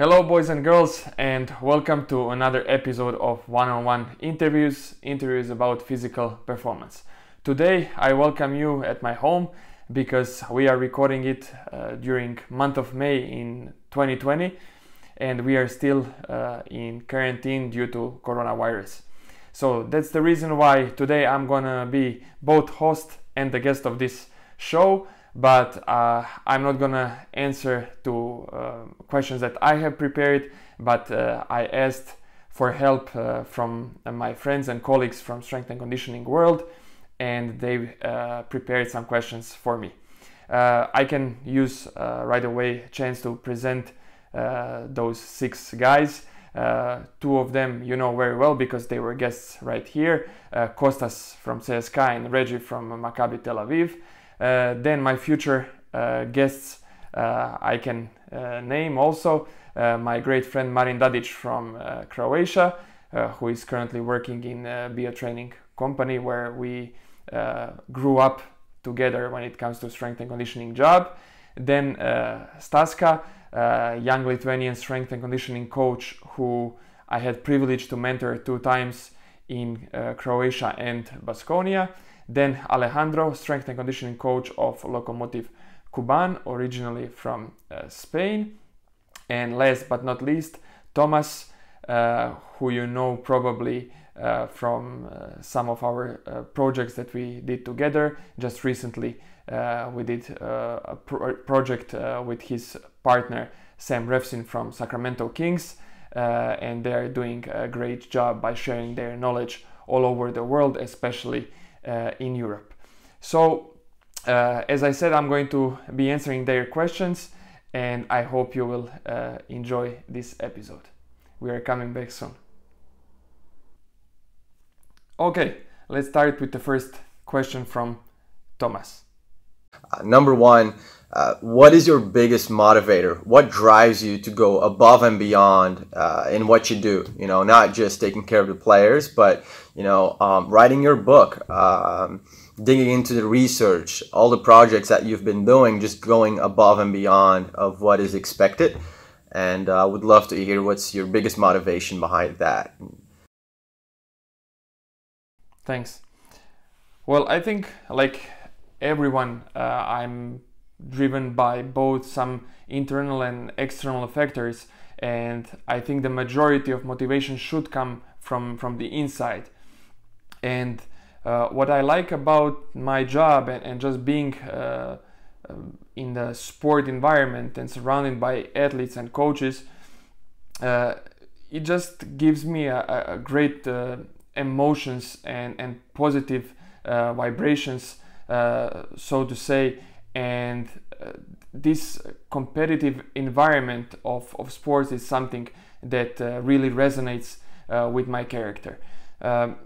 Hello, boys and girls, and welcome to another episode of one on one interviews, interviews about physical performance. Today, I welcome you at my home because we are recording it uh, during month of May in 2020 and we are still uh, in quarantine due to coronavirus. So that's the reason why today I'm gonna be both host and the guest of this show but uh, I'm not gonna answer to uh, questions that I have prepared, but uh, I asked for help uh, from my friends and colleagues from Strength and Conditioning World, and they uh, prepared some questions for me. Uh, I can use right away chance to present those six guys. two of them you know very well because they were guests right here. Kostas from CSKA and Reggie from Maccabi Tel Aviv. Uh, then my future uh, guests uh, I can name also my great friend Marin Dadic from Croatia, who is currently working in a bio training company where we grew up together when it comes to strength and conditioning job. Then Staska, young Lithuanian strength and conditioning coach who I had privilege to mentor two times in uh, Croatia and Basconia. Then Alejandro, strength and conditioning coach of Lokomotiv Kuban, originally from uh, Spain. And last but not least, Thomas, uh, who you know probably uh, from uh, some of our uh, projects that we did together. Just recently, uh, we did a pro- project with his partner Sam Refsin from Sacramento Kings, and they are doing a great job by sharing their knowledge all over the world, especially in Europe. So, uh, as I said, I'm going to be answering their questions and I hope you will uh, enjoy this episode. We are coming back soon. Okay, let's start with the first question from Thomas. Uh, number one, uh, what is your biggest motivator? What drives you to go above and beyond uh, in what you do? You know, not just taking care of the players, but you know, um, writing your book, um, digging into the research, all the projects that you've been doing, just going above and beyond of what is expected. And I uh, would love to hear what's your biggest motivation behind that. Thanks. Well, I think like everyone, uh, I'm driven by both some internal and external factors and i think the majority of motivation should come from from the inside. And uh, what i like about my job and, and just being uh, um, in the sport environment and surrounded by athletes and coaches uh, it just gives me a, a great uh, emotions and, and positive uh, vibrations so to say and uh, this competitive environment of, of sports is something that uh, really resonates uh, with my character. Um,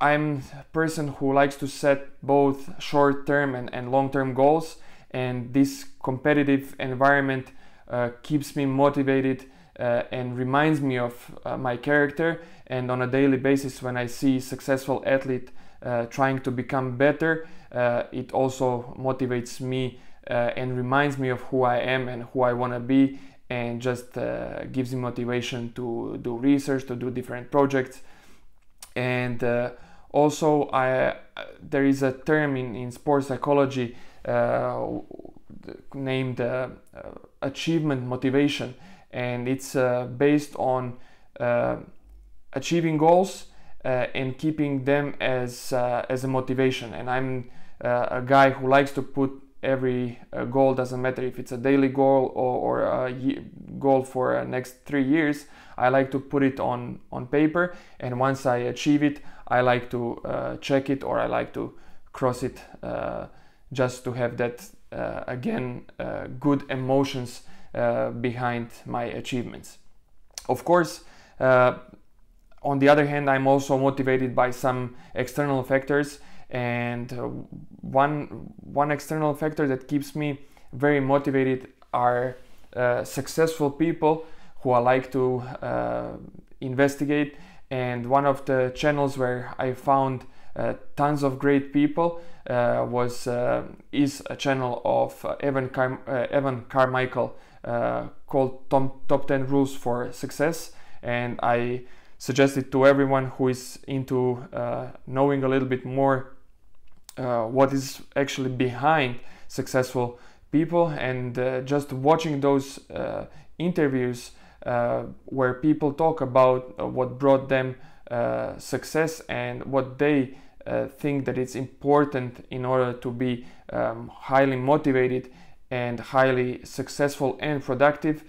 I'm a person who likes to set both short term and, and long term goals, and this competitive environment uh, keeps me motivated uh, and reminds me of uh, my character. And on a daily basis, when I see successful athlete trying to become better, uh, it also motivates me uh, and reminds me of who I am and who I want to be and just uh, gives me motivation to do research to do different projects. And also I there is a term in, in sports psychology named uh, achievement motivation. And it's uh, based on uh, achieving goals and keeping them as as a motivation. And i'm uh, a guy who likes to put every uh, goal doesn't matter if it's a daily goal or, or a goal for uh, next three years i like to put it on on paper. And once i achieve it i like to uh, check it or i like to cross it uh, just to have that uh, again good emotions behind my achievements. Of course on the other hand i'm also motivated by some external factors and uh, one one external factor that keeps me very motivated are uh, successful people who I like to uh, investigate. And one of the channels where I found uh, tons of great people uh, was uh, is a channel of Evan Car- Evan Carmichael called top, top 10 rules for success and i suggest it to everyone who is into knowing a little bit more what is actually behind successful people and uh, just watching those uh, interviews uh, where people talk about uh, what brought them uh, success and what they uh, think that it's important in order to be um, highly motivated and highly successful and productive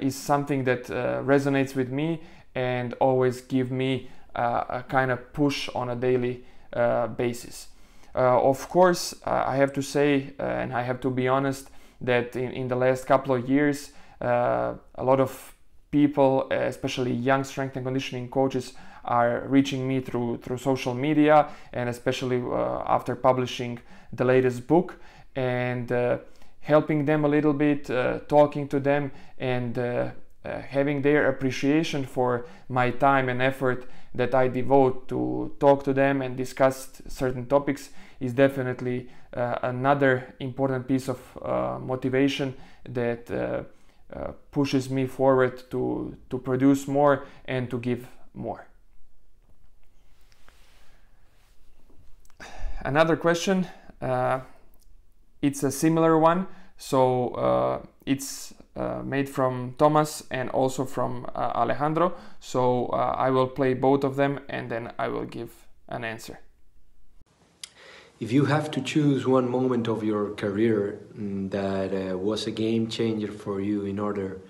is something that resonates with me and always give me a kind of push on a daily basis. Uh, of course, uh, I have to say, uh, and I have to be honest, that in, in the last couple of years, a lot of people, especially young strength and conditioning coaches, are reaching me through through social media, and especially after publishing the latest book and helping them a little bit, uh, talking to them, and uh, having their appreciation for my time and effort that I devote to talk to them and discuss certain topics is definitely uh, another important piece of uh, motivation that uh, uh, pushes me forward to, to produce more and to give more. Another question, it's a similar one, so it's uh, made from Thomas and also from uh, Alejandro. So uh, I will play both of them and then I will give an answer. If you have to choose one moment of your career mm, that uh, was a game changer for you in order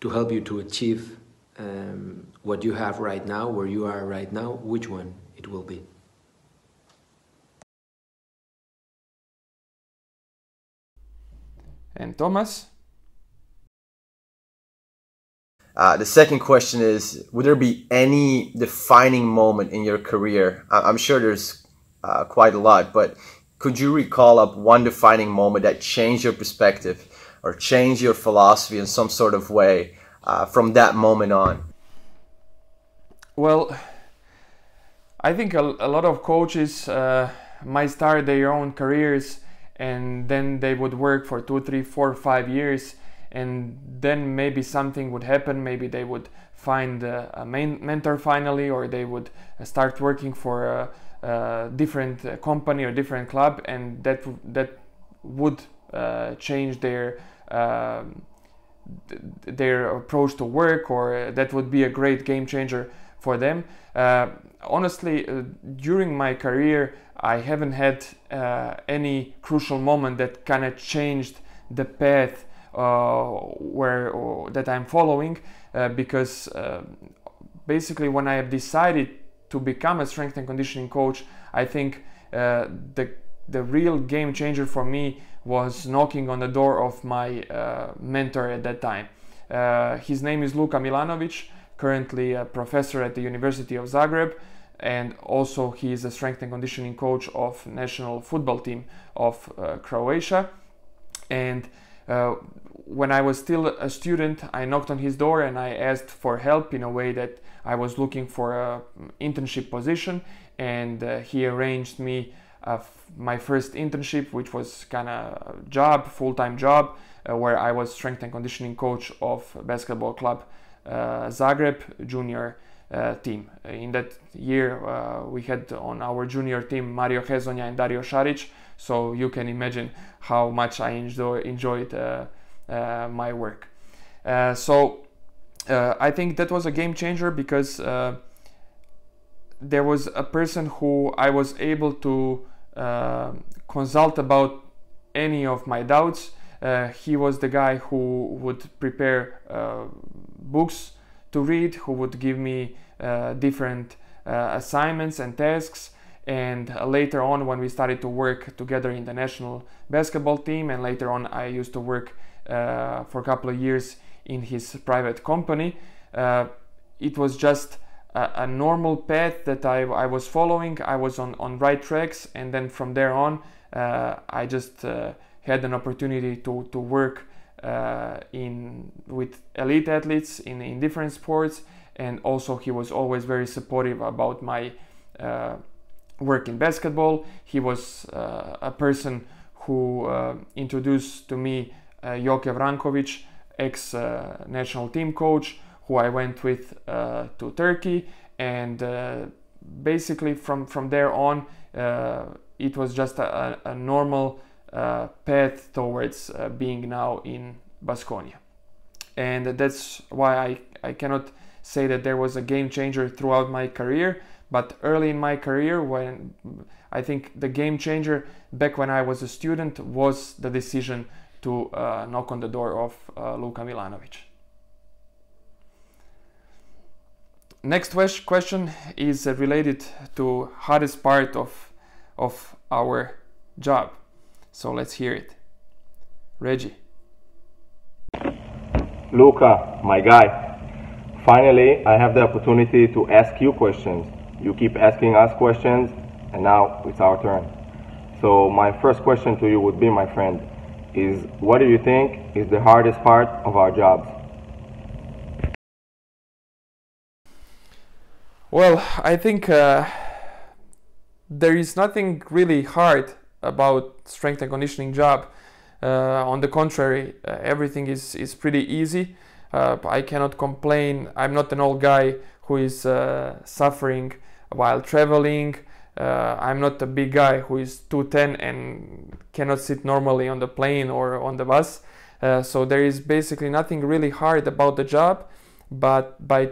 to help you to achieve um, what you have right now, where you are right now, which one it will be? And Thomas? Uh, the second question is Would there be any defining moment in your career? I'm sure there's uh, quite a lot, but could you recall up one defining moment that changed your perspective or changed your philosophy in some sort of way uh, from that moment on? Well, I think a, a lot of coaches uh, might start their own careers and then they would work for two, three, four, five years, and then maybe something would happen. Maybe they would find a, a main mentor finally, or they would start working for a uh, different uh, company or different club, and that that would uh, change their um, their approach to work, or that would be a great game changer for them. Uh, honestly, uh, during my career, I haven't had any crucial moment that kind of changed the path where that I'm following, because basically when I have decided to become a strength and conditioning coach, I think uh, the the real game changer for me was knocking on the door of my uh, mentor at that time. Uh, his name is Luka Milanovic, currently a professor at the University of Zagreb, and also he is a strength and conditioning coach of national football team of uh, Croatia. And uh, when I was still a student, I knocked on his door and I asked for help in a way that I was looking for a internship position, and uh, he arranged me uh, my first internship, which was kind of job, full-time job, uh, where I was strength and conditioning coach of basketball club uh, Zagreb junior uh, team. In that year, uh, we had on our junior team Mario Hezonja and Dario Šarić, so you can imagine how much I enjoy, enjoyed my work. so uh, I think that was a game changer because uh, there was a person who I was able to uh, consult about any of my doubts. Uh, he was the guy who would prepare uh, books to read, who would give me uh, different assignments and tasks. And later on, when we started to work together in the national basketball team, and later on, I used to work for a couple of years in his private company. Uh, it was just a, a, normal path that I, I was following. I was on, on right tracks, and then from there on, uh, I just uh, had an opportunity to, to work uh, in with elite athletes in, in different sports. And also, he was always very supportive about my uh, work in basketball. He was uh, a person who introduced to me Uh, Joke Vrankovic, ex uh, national team coach who I went with uh, to Turkey, and basically from from there on, it was just a, a normal path towards being now in Basconia. and that's why I, I cannot say that there was a game changer throughout my career but early in my career when i think the game changer back when i was a student was the decision to uh, knock on the door of uh, luka milanovic next question is related to hardest part of of our job. So let's hear it. Reggie. Luka, my guy, finally I have the opportunity to ask you questions. You keep asking us questions, and now it's our turn. So, my first question to you would be, my friend, is what do you think is the hardest part of our jobs? Well, I think uh, there is nothing really hard about strength and conditioning job. Uh, on the contrary, uh, everything is, is pretty easy. Uh, I cannot complain. I'm not an old guy who is suffering while traveling. I'm not a big guy who is 210 and cannot sit normally on the plane or on the bus. Uh, so there is basically nothing really hard about the job, but by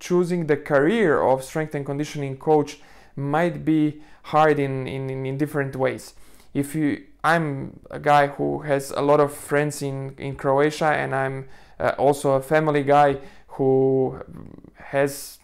choosing the career of strength and conditioning coach might be hard in, in, in different ways. If you I'm a guy who has a lot of friends in, in Croatia, and I'm uh, also a family guy who has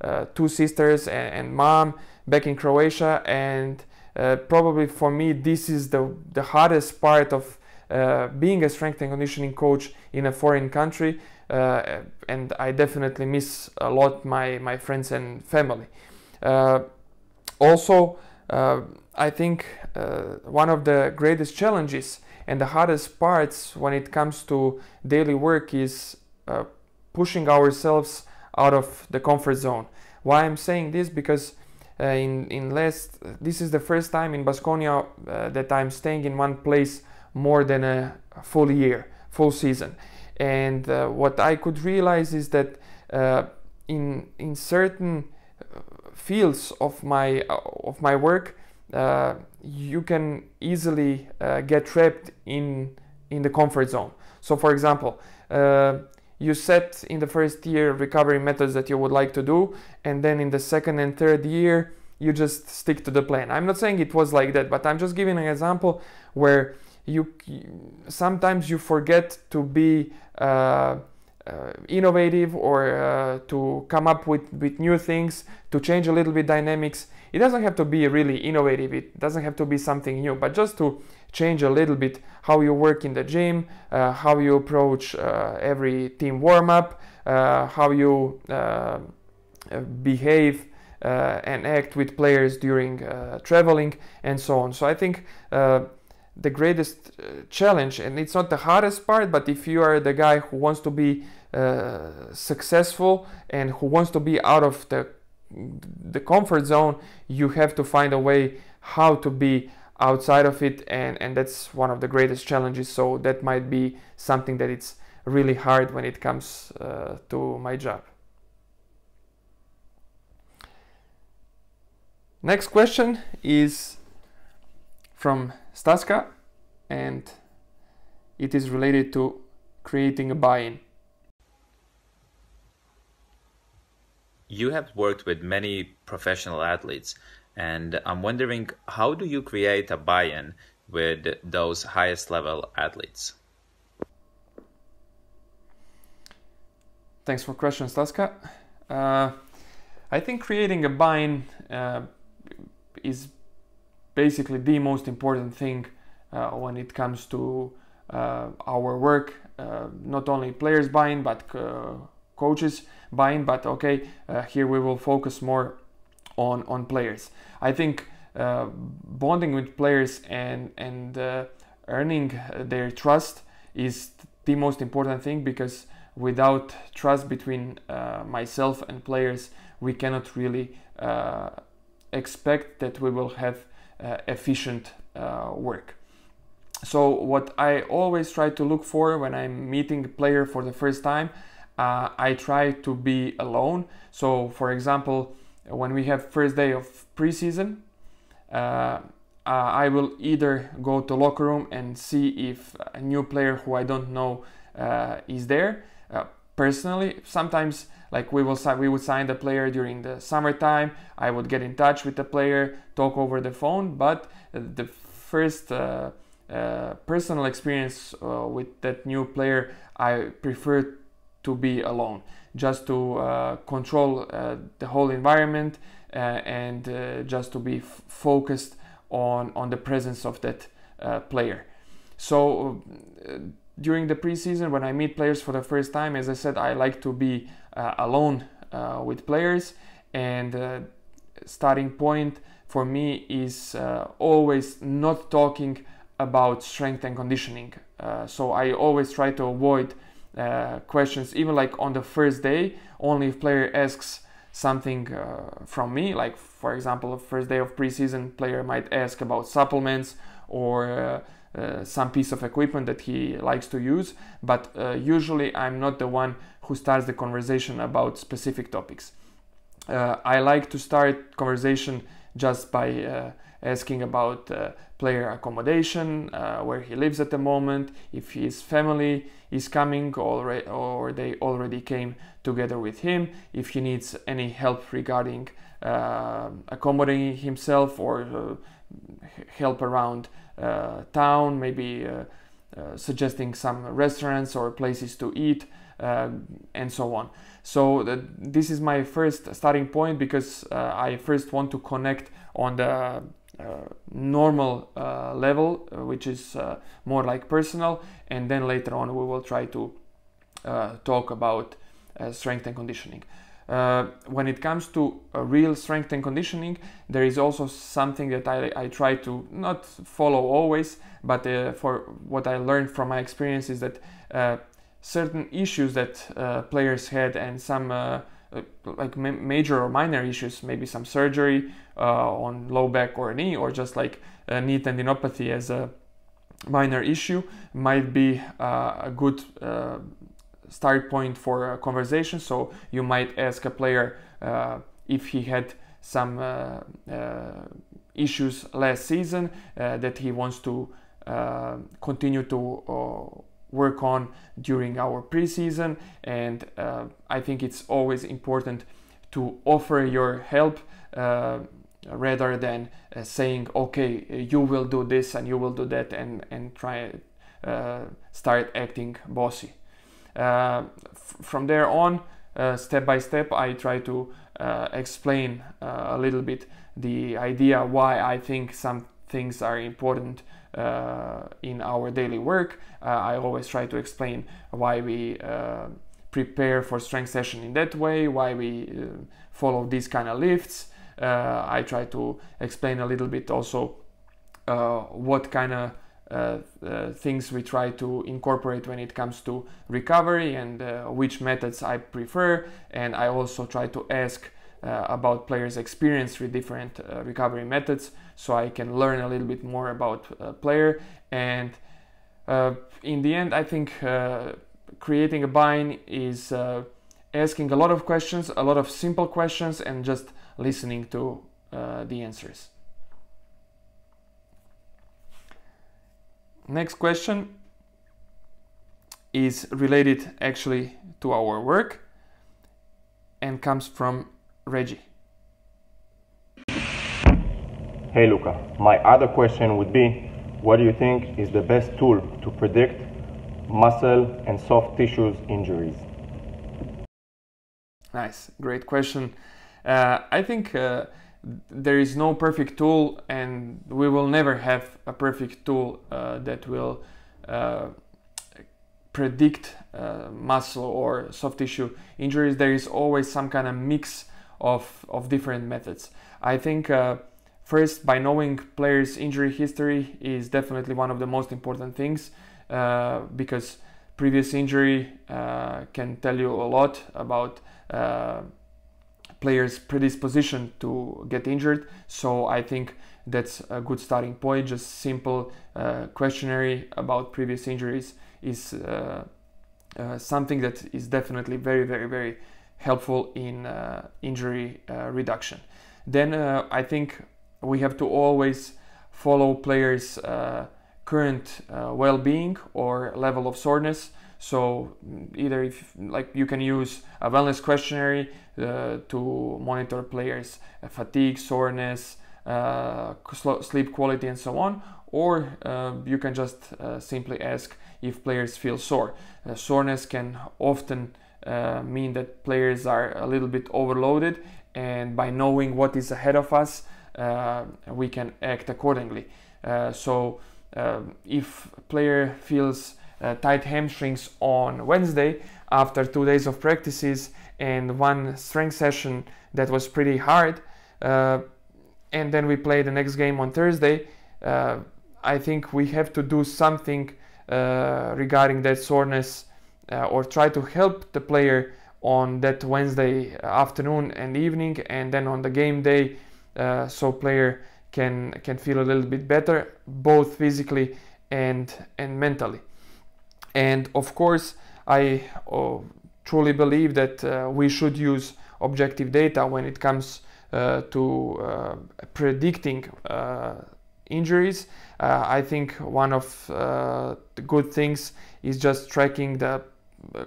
uh, two sisters and, and, mom back in Croatia. And uh, probably for me, this is the, the hardest part of uh, being a strength and conditioning coach in a foreign country. Uh, and I definitely miss a lot my, my friends and family. Uh, also, I think uh, one of the greatest challenges and the hardest parts when it comes to daily work is uh, pushing ourselves out of the comfort zone. Why I'm saying this because uh, in in last this is the first time in Basconia uh, that I'm staying in one place more than a full year, full season, and uh, what I could realize is that uh, in in certain fields of my of my work uh, you can easily uh, get trapped in in the comfort zone. So, for example, uh, you set in the first year recovery methods that you would like to do, and then in the second and third year you just stick to the plan. I'm not saying it was like that, but I'm just giving an example where you sometimes you forget to be uh, uh, innovative or uh, to come up with, with new things, to change a little bit dynamics. It doesn't have to be really innovative, it doesn't have to be something new, but just to change a little bit how you work in the gym, uh, how you approach uh, every team warm up, uh, how you uh, behave and act with players during traveling, and so on. So I think the greatest uh, challenge and it's not the hardest part but if you are the guy who wants to be uh, successful and who wants to be out of the the comfort zone you have to find a way how to be outside of it and and that's one of the greatest challenges so that might be something that it's really hard when it comes uh, to my job next question is from Staska and it is related to creating a buy-in. You have worked with many professional athletes and I'm wondering how do you create a buy-in with those highest level athletes? Thanks for questions, Staska. Uh, I think creating a buy-in uh, is basically the most important thing uh, when it comes to uh, our work. Uh, not only players buying, but coaches buying. But okay, here we will focus more on on players. I think bonding with players and and earning their trust is the most important thing because without trust between uh, myself and players, we cannot really uh, expect that we will have uh, efficient uh, work. so what I always try to look for when I'm meeting a player for the first time, uh, I try to be alone. So for example, when we have first day of preseason, uh, I will either go to locker room and see if a new player who I don't know uh, is there. Uh, personally, sometimes like we will we would sign the player during the summertime. I would get in touch with the player, talk over the phone. But the first uh, uh, personal experience uh, with that new player, I prefer to be alone, just to uh, control uh, the whole environment uh, and just to be focused on on the presence of that player. So during the preseason, when I meet players for the first time, as I said, I like to be alone with players and starting point for me is uh, always not talking about strength and conditioning. Uh, so I always try to avoid uh, questions, even like on the first day, only if player asks something uh, from me. Like for example, first day of preseason, player might ask about supplements or uh, some piece of equipment that he likes to use. But uh, usually, I'm not the one who starts the conversation about specific topics. I like to start conversation just by uh, asking about uh, player accommodation, uh, where he lives at the moment, if his family is coming already, or they already came together with him, if he needs any help regarding uh, accommodating himself or uh, help around uh, town, maybe suggesting some restaurants or places to eat, and so on. So the, this is my first starting point because uh, I first want to connect on the uh, normal uh, level, uh, which is uh, more like personal, and then later on we will try to uh, talk about strength and conditioning. when it comes to real strength and conditioning, there is also something that I, I try to not follow always, but for what I learned from my experience is that certain issues that uh, players had and some uh, uh Uh, like ma- major or minor issues, maybe some surgery uh, on low back or knee, or just like uh, knee tendinopathy as a minor issue, might be uh, a good uh, start point for a conversation. So you might ask a player if he had some issues last season that he wants to continue to work on during our preseason. And uh, I think it's always important to offer your help uh, rather than uh, saying, okay, you will do this and you will do that and, and try uh, start acting bossy. Uh, from there on, uh, step by step, I try to explain a little bit the idea why I think some things are important in our daily work. Uh, I always try to explain why we uh, prepare for strength session in that way, why we follow these kind of lifts. I try to explain a little bit also what kind of uh, uh, things we try to incorporate when it comes to recovery and uh, which methods I prefer. And I also try to ask uh, about players' experience with different uh, recovery methods, so I can learn a little bit more about a player. And uh, in the end, I think creating a buy-in is asking a lot of questions, a lot of simple questions, and just listening to the answers. Next question is related actually to our work and comes from Reggie. Hey Luka. my other question would be what do you think is the best tool to predict muscle and soft tissues injuries? Nice, great question. Uh, I think uh, there is no perfect tool, and we will never have a perfect tool uh, that will uh, predict uh, muscle or soft tissue injuries. There is always some kind of mix of, of different methods. I think uh, first by knowing players' injury history is definitely one of the most important things uh, because previous injury uh, can tell you a lot about uh, players' predisposition to get injured. So I think that's a good starting point. Just simple uh, questionnaire about previous injuries is uh, something that is definitely very, very, very helpful in uh, injury uh, reduction. Then uh, I think we have to always follow players' current well-being or level of soreness. So either if like you can use a wellness questionnaire uh, to monitor players' fatigue, soreness, uh, sleep quality, and so on, or uh, you can just simply ask if players feel sore. soreness can often uh, mean that players are a little bit overloaded and by knowing what is ahead of us uh, we can act accordingly. Uh, so um, if player feels uh, tight hamstrings on Wednesday after two days of practices and one strength session that was pretty hard uh, and then we play the next game on Thursday I think we have to do something regarding that soreness uh, or try to help the player on that Wednesday afternoon and evening, and then on the game day, uh, so player can can feel a little bit better, both physically and and mentally. And of course, I oh, truly believe that uh, we should use objective data when it comes uh, to uh, predicting uh, injuries. I think one of the good things is just tracking the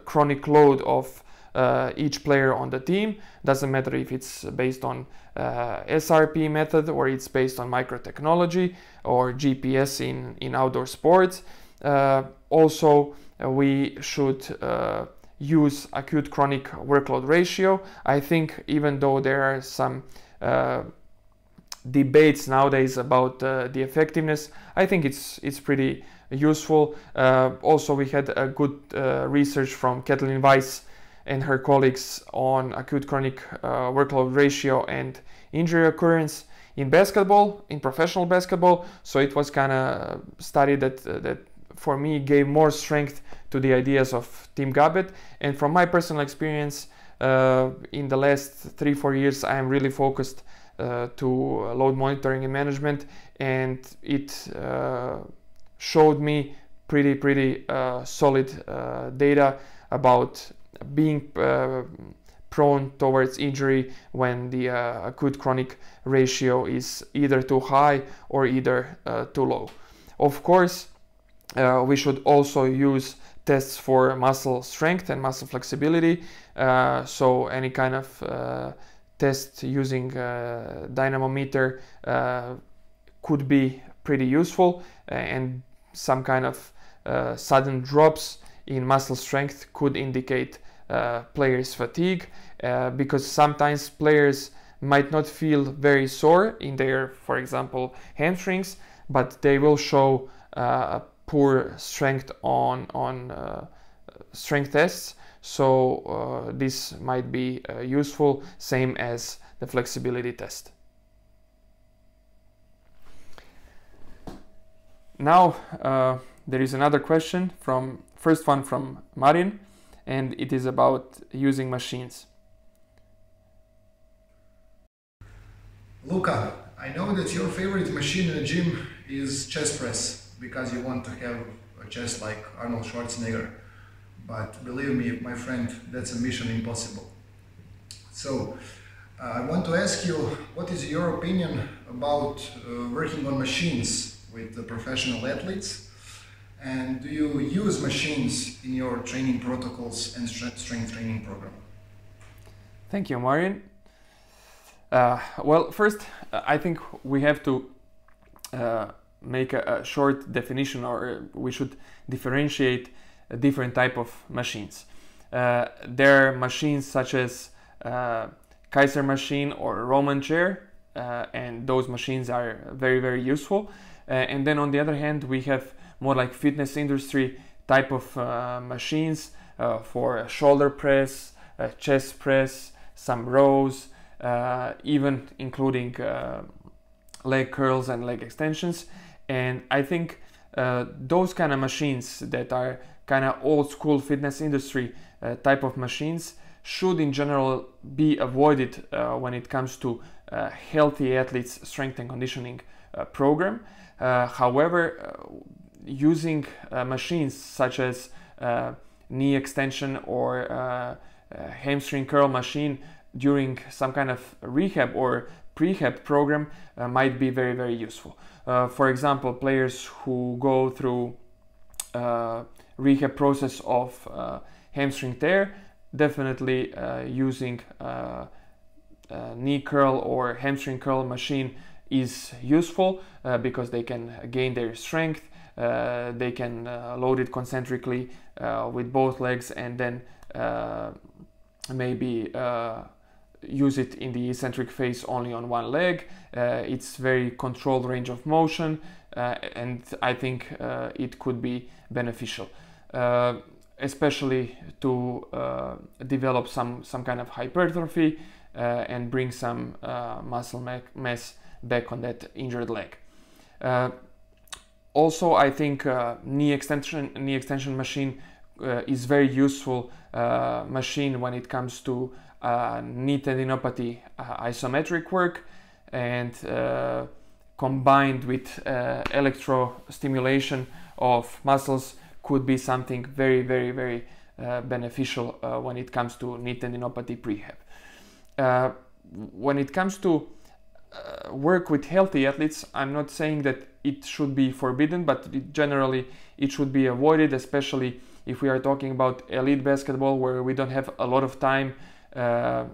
chronic load of uh, each player on the team. Doesn't matter if it's based on uh, SRP method or it's based on microtechnology or GPS in, in outdoor sports. Uh, also, uh, we should uh, use acute chronic workload ratio. I think even though there are some uh, debates nowadays about the effectiveness, I think it's it's pretty useful. Uh, also, we had a good uh, research from Kathleen Weiss and her colleagues on acute chronic uh, workload ratio and injury occurrence in basketball, in professional basketball. So it was kind of study that that for me gave more strength to the ideas of Tim Gabbett. And from my personal experience, uh, in the last three four years, I am really focused uh, to load monitoring and management, and it uh, showed me pretty pretty uh, solid uh, data about being uh, prone towards injury when the uh, acute chronic ratio is either too high or either uh, too low. Of course, uh, we should also use tests for muscle strength and muscle flexibility. so any kind of test using dynamometer could be pretty useful and some kind of uh, sudden drops in muscle strength could indicate uh, players fatigue uh, because sometimes players might not feel very sore in their for example hamstrings but they will show uh, poor strength on on uh, strength tests. So uh, this might be useful same as the flexibility test now uh, there is another question from first one from Marin and it is about using machines. Luka, I know that your favorite machine in the gym is chest press because you want to have a chest like Arnold Schwarzenegger. But believe me, my friend, that's a mission impossible. So, uh, I want to ask you, what is your opinion about uh, working on machines with the professional athletes? And do you use machines in your training protocols and strength training program? Thank you, Marian. Uh, well, first, uh, I think we have to uh, make a, a, short definition, or we should differentiate a different type of machines. Uh, there are machines such as uh, Keiser machine or Roman chair, uh, and those machines are very, very useful. Uh, and then on the other hand, we have more like fitness industry type of uh, machines uh, for shoulder press, chest press, some rows, even including leg curls and leg extensions. And I think uh, those kind of machines that are kind of old school fitness industry uh, type of machines should in general be avoided uh, when it comes to healthy athletes strength and conditioning program. Uh, however, using machines such as knee extension or hamstring curl machine during some kind of rehab or prehab program uh, might be very very useful. Uh, for example, players who go through uh, rehab process of hamstring tear definitely uh, using uh, uh, knee curl or hamstring curl machine is useful because they can gain their strength they can load it concentrically with both legs and then maybe use it in the eccentric phase only on one leg. Uh, it's very controlled range of motion, uh, and I think uh, it could be beneficial especially to uh, develop some, some kind of hypertrophy uh, and bring some uh, muscle mass back on that injured leg. Uh, also, I think uh, knee extension knee extension machine is very useful machine when it comes to knee tendinopathy isometric work and combined with electro stimulation of muscles could be something very, very, very uh, beneficial uh, when it comes to knee tendinopathy prehab. Uh, when it comes to uh, work with healthy athletes, I'm not saying that it should be forbidden, but it generally it should be avoided, especially if we are talking about elite basketball where we don't have a lot of time uh,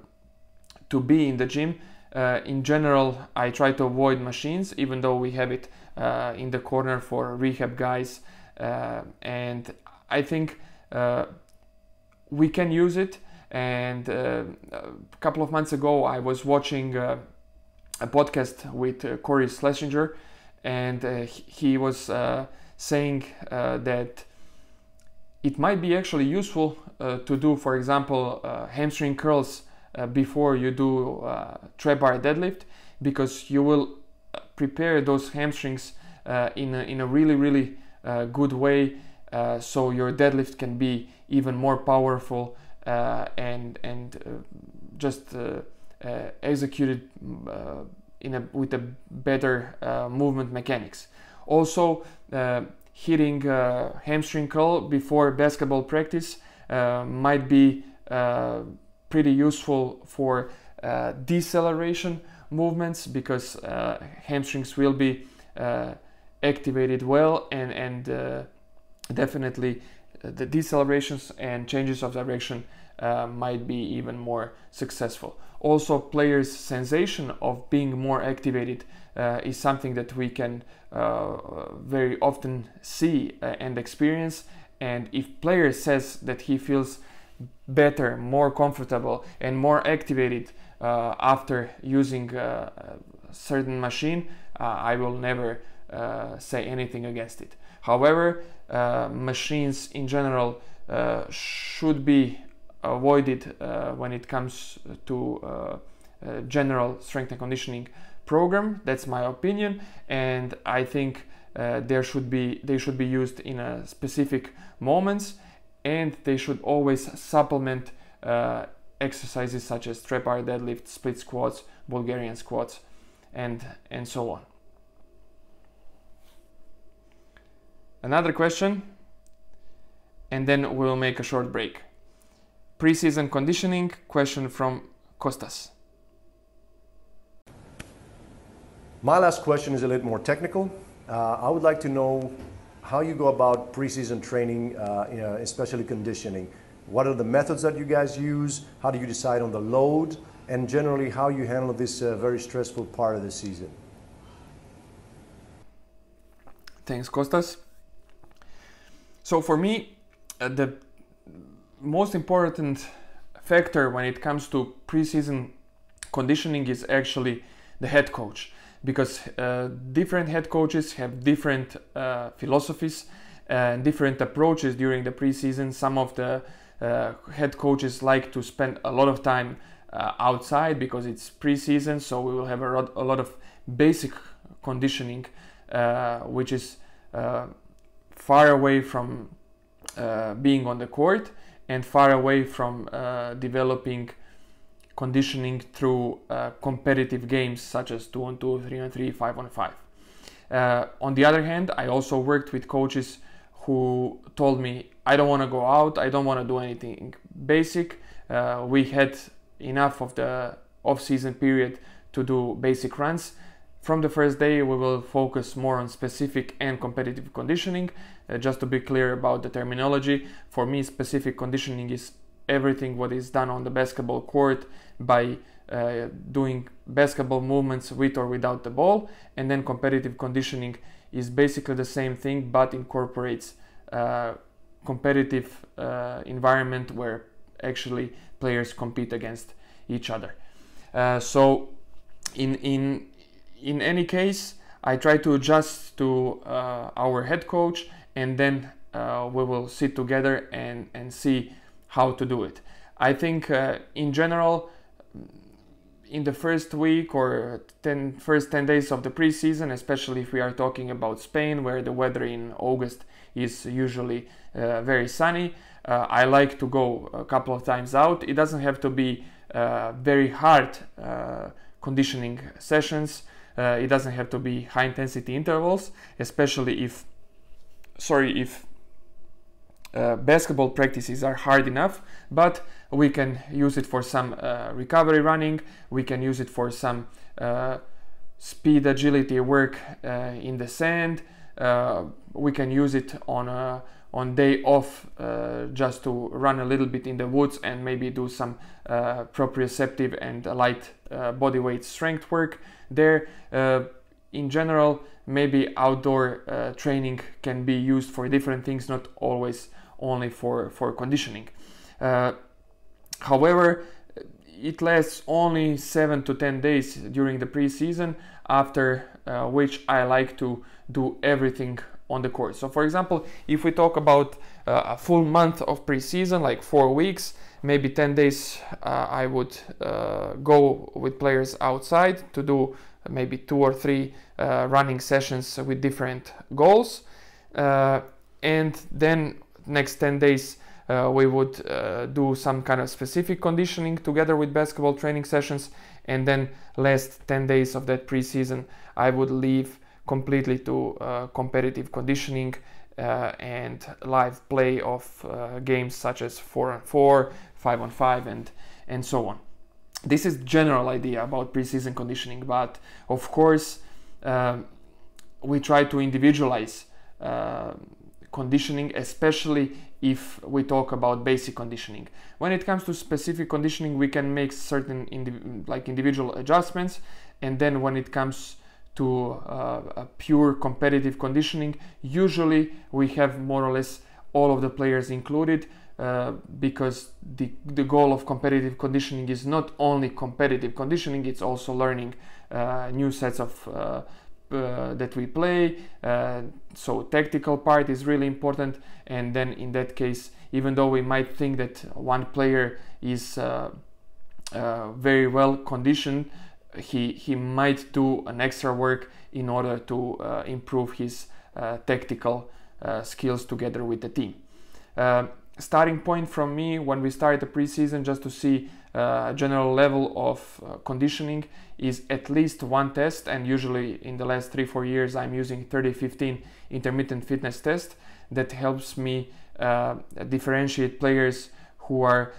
to be in the gym. Uh, in general, I try to avoid machines, even though we have it in the corner for rehab guys uh, and I think uh, we can use it. And uh, a couple of months ago, I was watching a podcast with Cory Schlesinger, and he was saying that it might be actually useful uh, to do, for example, uh, hamstring curls uh, before you do trap bar deadlift because you will prepare those hamstrings in, a, in a really, really uh, good way uh, so your deadlift can be even more powerful uh, and and just executed in a, with a better movement mechanics. Also, hitting hamstring curl before basketball practice might be pretty useful for uh, deceleration movements because uh, hamstrings will be uh, activated well and and uh, definitely uh, the decelerations and changes of direction uh, might be even more successful. Also, players' sensation of being more activated uh, is something that we can uh, very often see uh, and experience. And if player says that he feels better, more comfortable, and more activated after using a certain machine, I will never uh, say anything against it. However, uh, machines in general uh, should be avoided uh, when it comes uh, to uh, general strength and conditioning program. That's my opinion, and I think uh, there should be they should be used in a specific moments, and they should always supplement uh, exercises such as trap bar deadlift, split squats, Bulgarian squats, and and so on. another question, and then we'll make a short break. Preseason conditioning question from Kostas. My last question is a little more technical. Uh, I would like to know how you go about preseason training, uh, you know, especially conditioning. What are the methods that you guys use? How do you decide on the load? And generally, how you handle this uh, very stressful part of the season? Thanks, Kostas. So for me, uh, the most important factor when it comes to preseason conditioning is actually the head coach because uh, different head coaches have different uh, philosophies and different approaches during the preseason. Some of the uh, head coaches like to spend a lot of time uh, outside because it's preseason, so we will have a lot, a lot of basic conditioning, uh, which is far away from uh, being on the court and far away from uh, developing conditioning through uh, competitive games such as 2 on 2, 3 on 3, 5 on 5. Uh, on the other hand, I also worked with coaches who told me, I don't want to go out, I don't want to do anything basic. Uh, we had enough of the off season period to do basic runs. From the first day, we will focus more on specific and competitive conditioning. Uh, just to be clear about the terminology, for me, specific conditioning is everything what is done on the basketball court by uh, doing basketball movements with or without the ball, and then competitive conditioning is basically the same thing but incorporates uh, competitive uh, environment where actually players compete against each other. Uh, so in in in any case, I try to adjust to uh, our head coach, and then uh, we will sit together and and see how to do it. I think uh, in general, in the first week or 10, first 10 days of the preseason, especially if we are talking about Spain, where the weather in August is usually uh, very sunny, uh, I like to go a couple of times out. It doesn't have to be uh, very hard conditioning sessions. Uh, it doesn't have to be high intensity intervals, especially if, sorry, if uh, basketball practices are hard enough, but we can use it for some uh, recovery running, we can use it for some uh, speed agility work uh, in the sand, uh, we can use it on a on day off just to run a little bit in the woods and maybe do some proprioceptive and light body weight strength work there in general maybe outdoor uh, training can be used for different things not always only for for conditioning. Uh, however it lasts only 7 to 10 days during the preseason after uh, which i like to do everything on the court so for example if we talk about uh, a full month of preseason like 4 weeks maybe 10 days uh, i would uh, go with players outside to do maybe two or three uh, running sessions with different goals. Uh, and then next 10 days uh, we would uh, do some kind of specific conditioning together with basketball training sessions. And then last 10 days of that preseason i would leave completely to uh, competitive conditioning uh, and live play of games such as 4 on 4 5 on 5 and and so on. This is general idea about preseason conditioning but of course uh, we try to individualize uh, conditioning especially if we talk about basic conditioning. When it comes to specific conditioning we can make certain indiv- like individual adjustments and then when it comes to uh, pure competitive conditioning usually we have more or less all of the players included uh, because the, the goal of competitive conditioning is not only competitive conditioning, it's also learning uh, new sets of uh, uh that we play. Uh, so tactical part is really important. And then in that case, even though we might think that one player is very well conditioned, he, he might do an extra work in order to improve his tactical skills together with the team starting point from me when we start the preseason just to see uh, general level of uh, conditioning is at least one test. And usually in the last three four years i'm using 3015 intermittent fitness test that helps me uh, differentiate players who are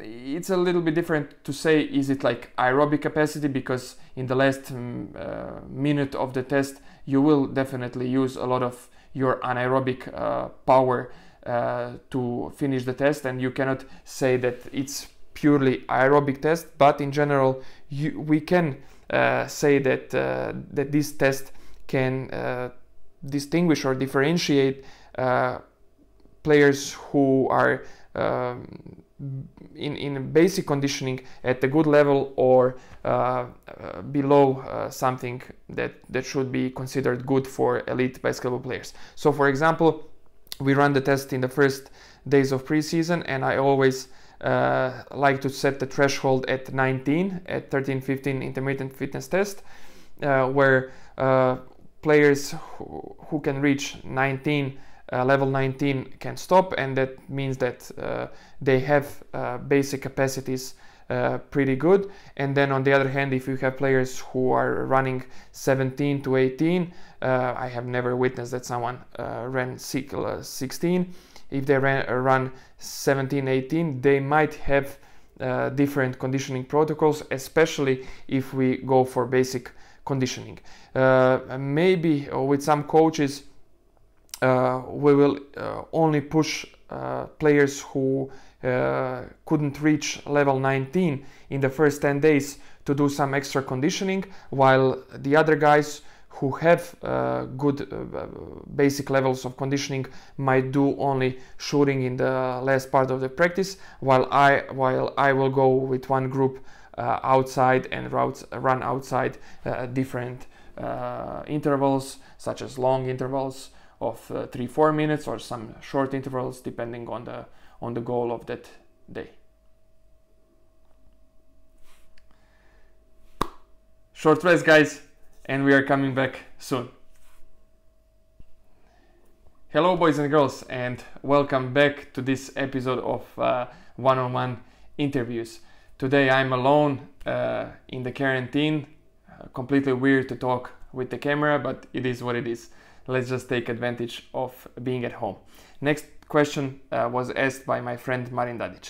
it's a little bit different to say is it like aerobic capacity? Because in the last um, uh, minute of the test you will definitely use a lot of your anaerobic uh, power uh, to finish the test and you cannot say that it's purely aerobic test but in general you, we can uh, say that uh, that this test can uh, distinguish or differentiate uh, players who are um, in, in basic conditioning at a good level or uh, below something that, that should be considered good for elite basketball players. So for example, we run the test in the first days of preseason and I always uh, like to set the threshold at 19 at 13 15 intermittent fitness test uh, where uh, players who, who, can reach 19 uh, level 19 can stop, and that means that uh, they have uh, basic capacities uh, pretty good. And then on the other hand, if you have players who are running 17 to 18, uh, I have never witnessed that someone uh, ran 16. If they ran, run 17, 18, they might have different conditioning protocols, especially if we go for basic conditioning. maybe with some coaches, uh, we will uh, only push uh, players who couldn't reach level 19 in the first 10 days to do some extra conditioning, while the other guys who have uh, good uh, basic levels of conditioning might do only shooting in the last part of the practice while I while I will go with one group uh, outside and routes, run outside different intervals such as long intervals of uh, three four minutes or some short intervals depending on the on the goal of that day. Short rest guys and we are coming back soon. Hello boys and girls and welcome back to this episode of uh, one-on-one interviews. Today i'm alone uh, in the quarantine. Completely weird to talk with the camera but it is what it is. Let's just take advantage of being at home. Next question uh, was asked by my friend Marin Dadic.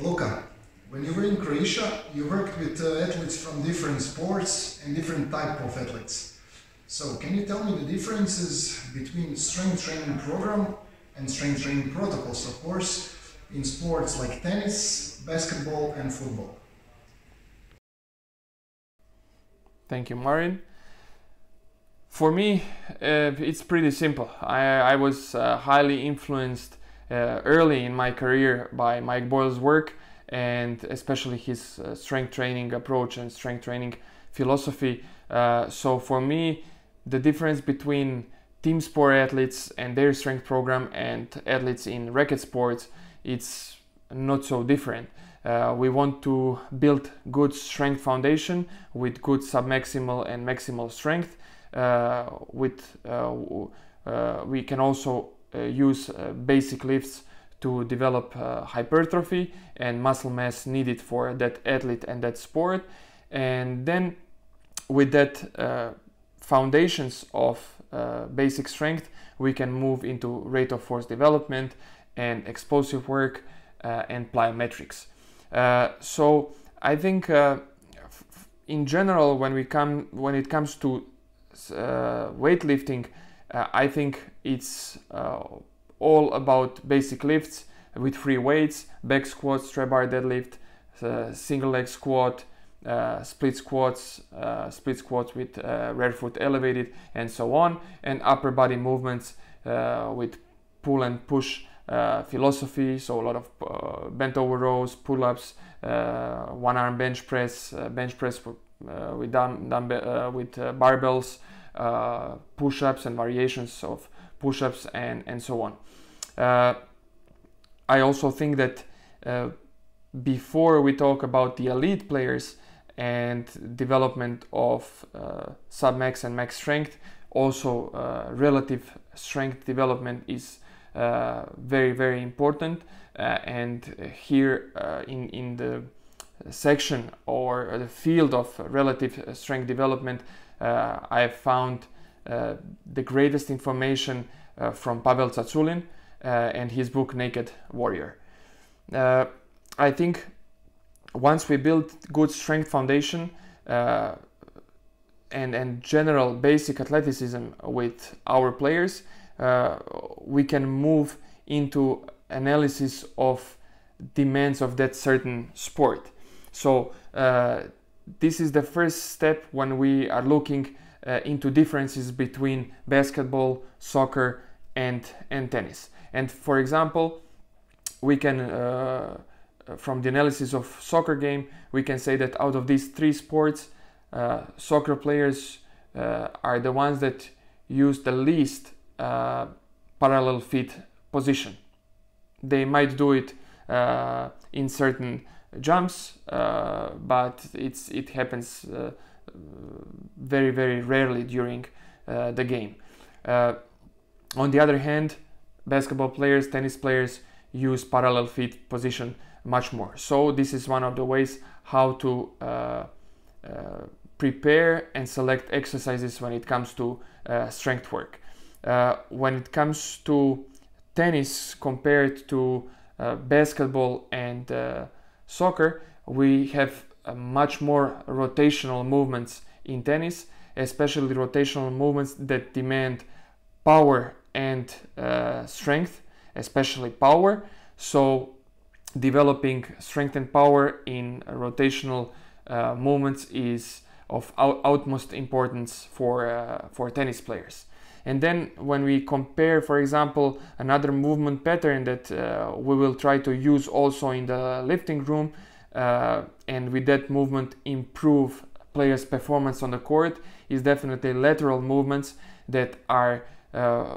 Luka, when you were in Croatia, you worked with uh, athletes from different sports and different type of athletes. So can you tell me the differences between strength training program and strength training protocols, of course, in sports like tennis, basketball and football? Thank you, Marin. For me, uh, it's pretty simple. I, I was uh, highly influenced uh, early in my career by Mike Boyle's work and especially his uh, strength training approach and strength training philosophy. Uh, so for me, the difference between team sport athletes and their strength program and athletes in racket sports, it's not so different. Uh, we want to build good strength foundation with good submaximal and maximal strength with uh, uh, we can also use basic lifts to develop hypertrophy and muscle mass needed for that athlete and that sport and then with that foundations of uh, basic strength, we can move into rate of force development and explosive work uh, and plyometrics. Uh, so I think in general, when we come when it comes to uh, weightlifting, uh, I think it's uh, all about basic lifts with free weights, back squats, trap bar deadlift, single leg squat, uh, split squats, uh, split squats with uh, rear foot elevated, and so on, and upper body movements with pull and push philosophy. So a lot of bent over rows, pull ups, one arm bench press, bench press uh, with, dumb, dumb, uh, with uh, push-ups and variations of push-ups and, and so on. I also think that before we talk about the elite players and development of uh, submax and max strength, also uh, relative strength development is uh, very very important. and here in in the section or the field of relative strength development, uh, I have found uh, the greatest information uh, from Pavel Tsatsouline and his book Naked Warrior. I think once we build good strength foundation and, and general basic athleticism with our players, uh, we can move into analysis of demands of that certain sport. So uh, this is the first step when we are looking uh, into differences between basketball, soccer, and and tennis. And for example, we can uh, from the analysis of soccer game, we can say that out of these three sports, uh, soccer players uh, are the ones that use the least uh, parallel feet position. They might do it in certain jumps, uh, but it's it happens uh, very very rarely during uh, the game. on the other hand, basketball players, tennis players use parallel feet position much more. So this is one of the ways how to uh, uh, prepare and select exercises when it comes to uh, strength work. When it comes to tennis compared to basketball and soccer, we have much more rotational movements in tennis, especially rotational movements that demand power and strength, especially power. So developing strength and power in rotational uh, movements is of out- utmost importance for uh, for tennis players. And then when we compare, for example, another movement pattern that uh, we will try to use also in the lifting room, uh, and with that movement improve players' performance on the court, is definitely lateral movements that are, uh,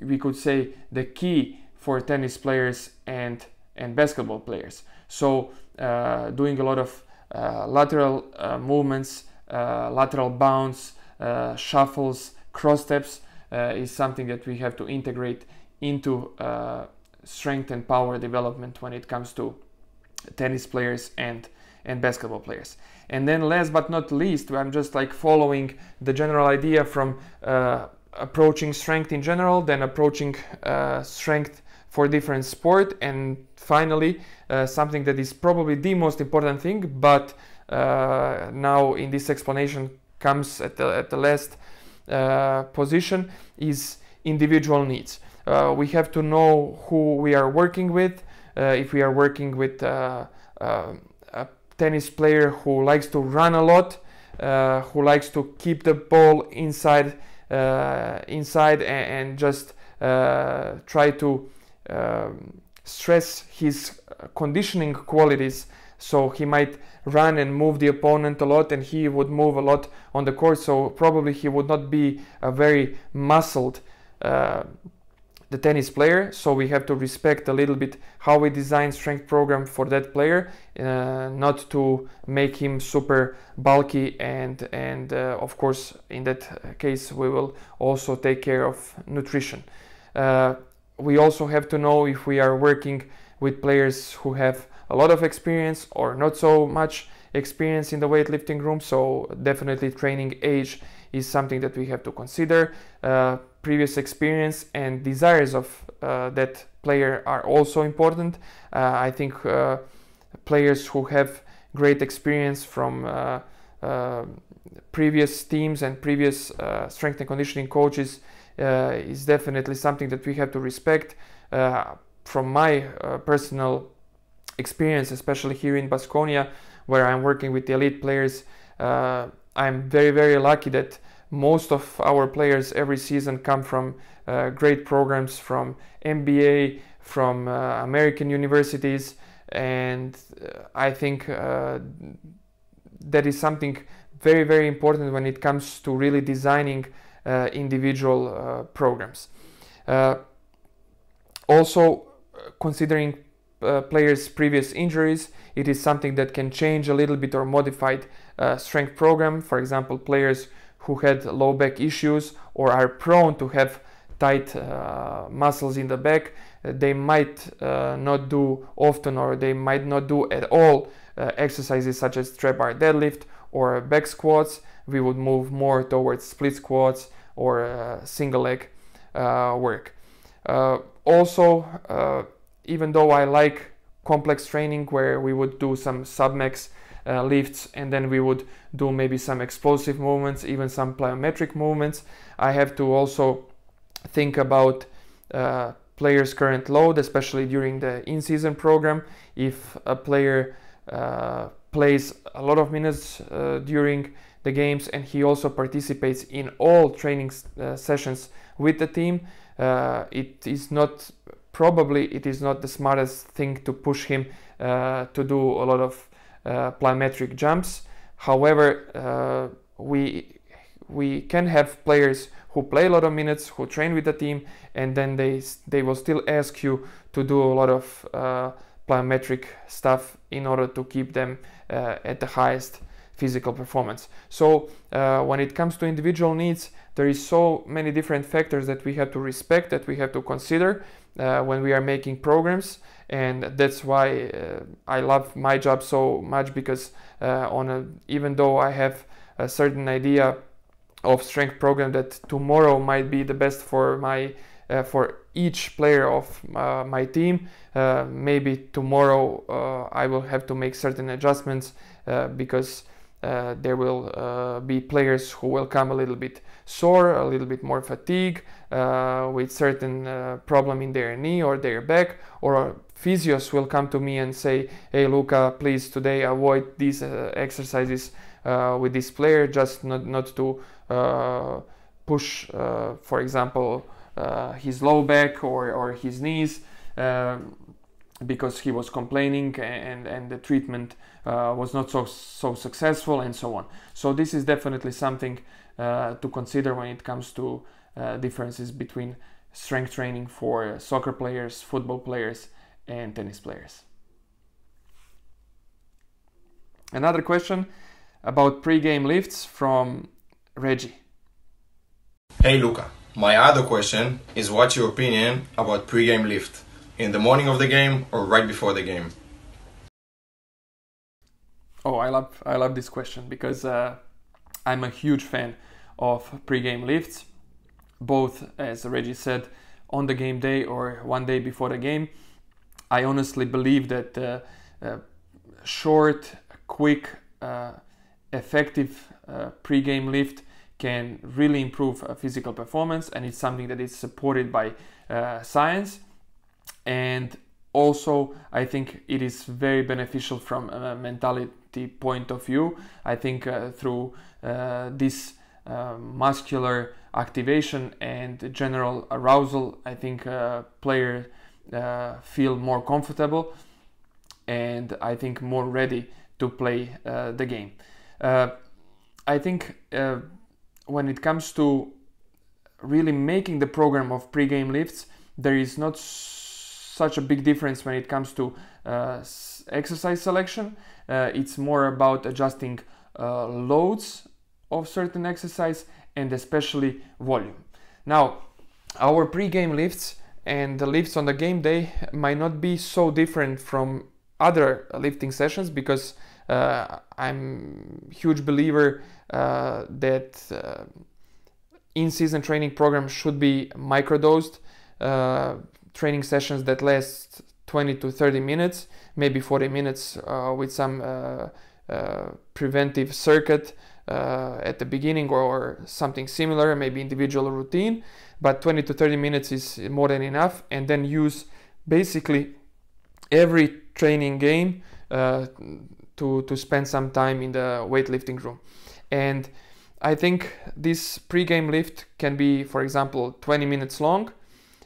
we could say, the key for tennis players and and basketball players. So uh, doing a lot of uh, lateral uh, movements, lateral bounce, shuffles, cross steps is something that we have to integrate into strength and power development when it comes to tennis players and and basketball players. And then last but not least, I'm just like following the general idea from uh, approaching strength in general, then approaching uh, strength for different sport and finally uh, something that is probably the most important thing but uh, now in this explanation comes at the, at the last uh, position is individual needs. Uh, we have to know who we are working with. Uh, if we are working with uh, a tennis player who likes to run a lot who likes to keep the ball inside inside and, and just try to um, stress his conditioning qualities so he might run and move the opponent a lot and he would move a lot on the court so probably he would not be a very muscled uh, the tennis player. So we have to respect a little bit how we design strength program for that player uh, not to make him super bulky and and uh, of course in that case we will also take care of nutrition. Uh, we also have to know if we are working with players who have a lot of experience or not so much experience in the weightlifting room. So definitely training age is something that we have to consider. Uh, previous experience and desires of uh, that player are also important. Uh, I think uh, players who have great experience from uh, uh, previous teams and previous strength and conditioning coaches is definitely something that we have to respect. From my personal experience, especially here in Baskonia, where I'm working with the elite players, I'm very, very lucky that most of our players every season come from uh, great programs from NBA, from uh, American universities, and uh, I think that is something very, very important when it comes to really designing uh, individual uh, programs. Uh, also, considering players' previous injuries, it is something that can change a little bit or modified strength program. For example, players who had low back issues or are prone to have tight uh, muscles in the back, uh, they might uh, not do often or they might not do at all exercises such as trap bar deadlift or back squats. We would move more towards split squats or uh, single leg uh, work. Uh, also, even though I like complex training where we would do some submax uh, lifts and then we would do maybe some explosive movements, even some plyometric movements. I have to also think about uh, players' current load, especially during the in season program. If a player uh, plays a lot of minutes during the games and he also participates in all training uh, sessions with the team. Uh, it is not probably it is not the smartest thing to push him uh, to do a lot of uh, plyometric jumps. However, uh, we we can have players who play a lot of minutes, who train with the team, and then they they will still ask you to do a lot of uh, plyometric stuff in order to keep them at the highest physical performance. So uh, when it comes to individual needs, there is so many different factors that we have to respect, that we have to consider uh, when we are making programs, and that's why uh, I love my job so much because uh, on a, even though I have a certain idea of strength program that tomorrow might be the best for my uh, for each player of uh, my team. Uh, maybe tomorrow uh, I will have to make certain adjustments uh, because there will be players who will come a little bit sore, a little bit more fatigue, with certain problem in their knee or their back, or physios will come to me and say, "Hey, Luka, please today avoid these exercises with this player, just not not to push, for example." Uh, his low back or, or his knees because he was complaining and, and the treatment uh, was not so, so successful and so on. So this is definitely something uh, to consider when it comes to uh, differences between strength training for soccer players, football players and tennis players. Another question about pre-game lifts from Reggie. Hey Luka, my other question is what's your opinion about pre-game lift? In the morning of the game or right before the game? Oh, I love I love this question because uh, I'm a huge fan of pre-game lifts, both as Reggie said on the game day or one day before the game. I honestly believe that uh, uh, short, quick, uh, effective uh, pre-game lift can really improve uh, physical performance and it's something that is supported by uh, science and also i think it is very beneficial from a mentality point of view i think through this muscular activation and general arousal i think uh, players feel more comfortable and i think more ready to play the game i think when it comes to really making the program of pre-game lifts, there is not such a big difference when it comes to uh, exercise selection. Uh, it's more about adjusting uh, loads of certain exercise and especially volume. Now, our pre-game lifts and the lifts on the game day might not be so different from other lifting sessions because uh, I'm huge believer uh, that uh, in-season training program should be microdosed uh, training sessions that last 20 to 30 minutes maybe 40 minutes uh, with some uh, preventive circuit at the beginning or something similar maybe individual routine but 20 to 30 minutes is more than enough and then use basically every training game to, to spend some time in the weightlifting room and I think this pre-game lift can be, for example, 20 minutes long.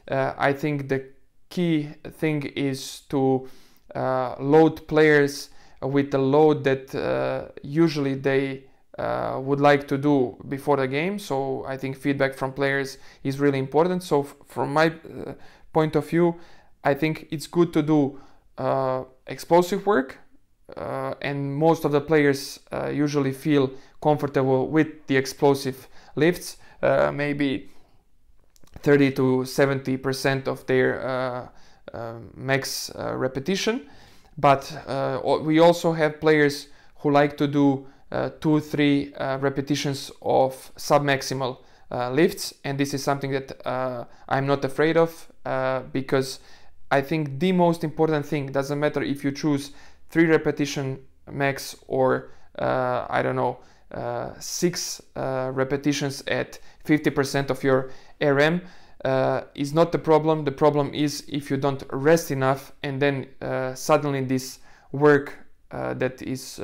Uh, I think the key thing is to uh, load players with the load that uh, usually they uh, would like to do before the game. So I think feedback from players is really important. So from my uh, point of view, I think it's good to do uh, explosive work, and most of the players usually feel comfortable with the explosive lifts, uh, maybe 30 to 70 percent of their uh, uh, max uh, repetition. But uh, we also have players who like to do uh, Uh, two, three uh, repetitions of submaximal uh, lifts, and this is something that I'm not afraid of because I think the most important thing doesn't matter if you choose three repetition max or I don't know uh, six uh, repetitions at 50% of your RM uh, is not the problem. The problem is if you don't rest enough and then suddenly this work that is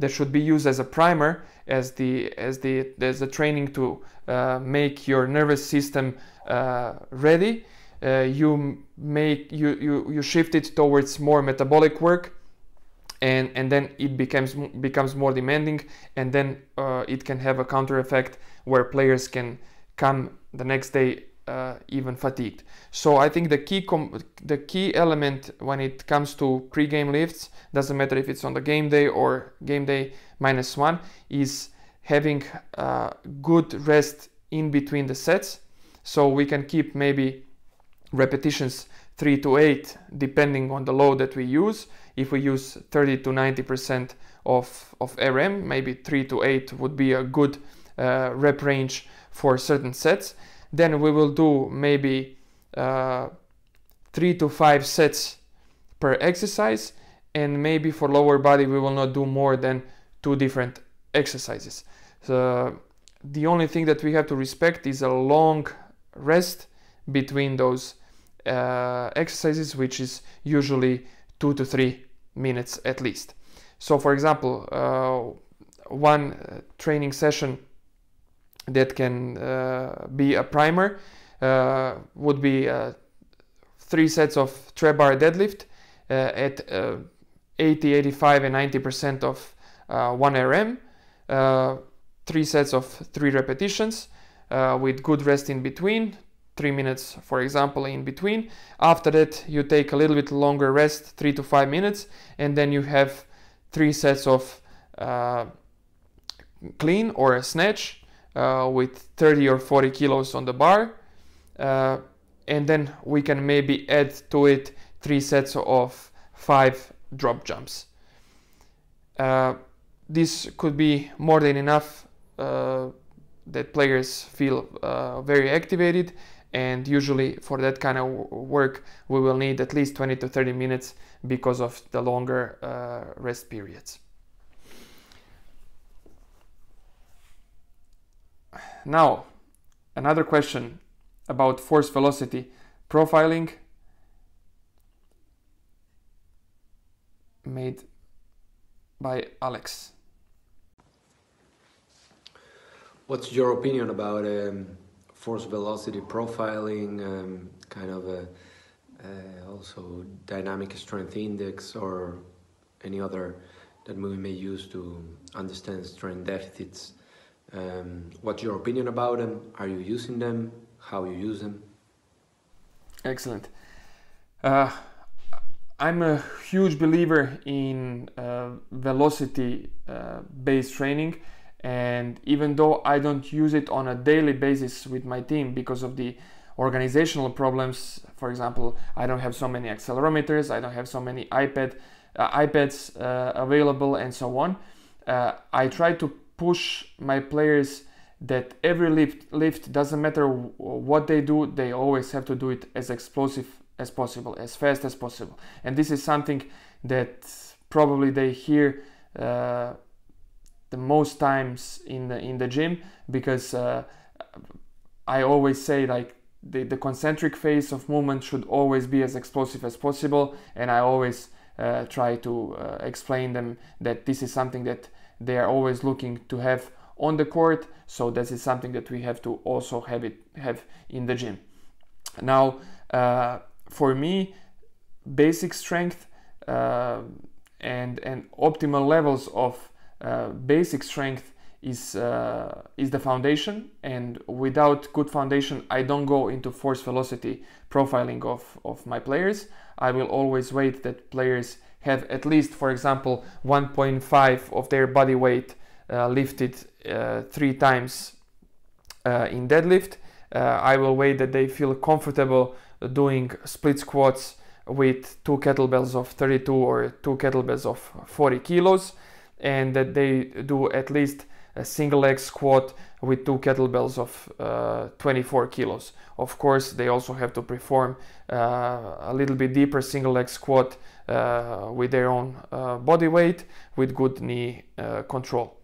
that should be used as a primer as the as the as the training to uh, make your nervous system uh, ready. Uh, you make you, you you shift it towards more metabolic work and and then it becomes becomes more demanding and then uh, it can have a counter effect where players can come the next day uh, even fatigued. So I think the key the key element when it comes to pre-game lifts doesn't matter if it's on the game day or game day minus one is having uh, good rest in between the sets. So we can keep maybe repetitions three to eight depending on the load that we use. If we use 30 to 90 percent of of RM, maybe three to eight would be a good uh, rep range for certain sets. Then we will do maybe uh, three to five sets per exercise and maybe for lower body we will not do more than two different exercises. So the only thing that we have to respect is a long rest between those uh, exercises which is usually two to three minutes at least. So for example, uh, one uh, training session that can uh, be a primer uh, would be uh, three sets of trap bar deadlift at 80, 85 and 90% of 1 RM, three sets of three repetitions with good rest in between, three minutes, for example, in between. After that, you take a little bit longer rest, three to five minutes, and then you have three sets of uh, clean or a snatch with 30 or 40 kilos on the bar. Uh, and then we can maybe add to it three sets of five drop jumps. Uh, this could be more than enough uh, that players feel uh, very activated and usually for that kind of work we will need at least 20 to 30 minutes because of the longer uh, rest periods. Now, another question about force velocity profiling made by Alex. What's your opinion about um, force velocity profiling, um, kind of a, uh, also dynamic strength index or any other that we may use to understand strength deficits? Um, what's your opinion about them? Are you using them? How you use them? Excellent. Uh, I'm a huge believer in uh, velocity uh, based training, and even though I don't use it on a daily basis with my team because of the organizational problems, for example, I don't have so many accelerometers, I don't have so many iPad uh, iPads uh, available, and so on. I try to push my players that every lift lift doesn't matter what they do they always have to do it as explosive as possible as fast as possible. And this is something that probably they hear uh, the most times in the in the gym because uh, I always say like the, the concentric phase of movement should always be as explosive as possible and I always uh, try to uh, explain them that this is something that they are always looking to have on the court so this is something that we have to also have it have in the gym. Now uh, for me basic strength uh, and and optimal levels of uh, basic strength is uh, is the foundation and without good foundation I don't go into force velocity profiling of, of my players. I will always wait that players have at least, for example, 1.5 of their body weight uh, lifted uh, three times uh, in deadlift. Uh, I will wait that they feel comfortable doing split squats with two kettlebells of 32 or two kettlebells of 40 kilos and that they do at least a single leg squat with two kettlebells of uh, 24 kilos. Of course, they also have to perform uh, a little bit deeper single leg squat uh, with their own uh, body weight with good knee uh, control.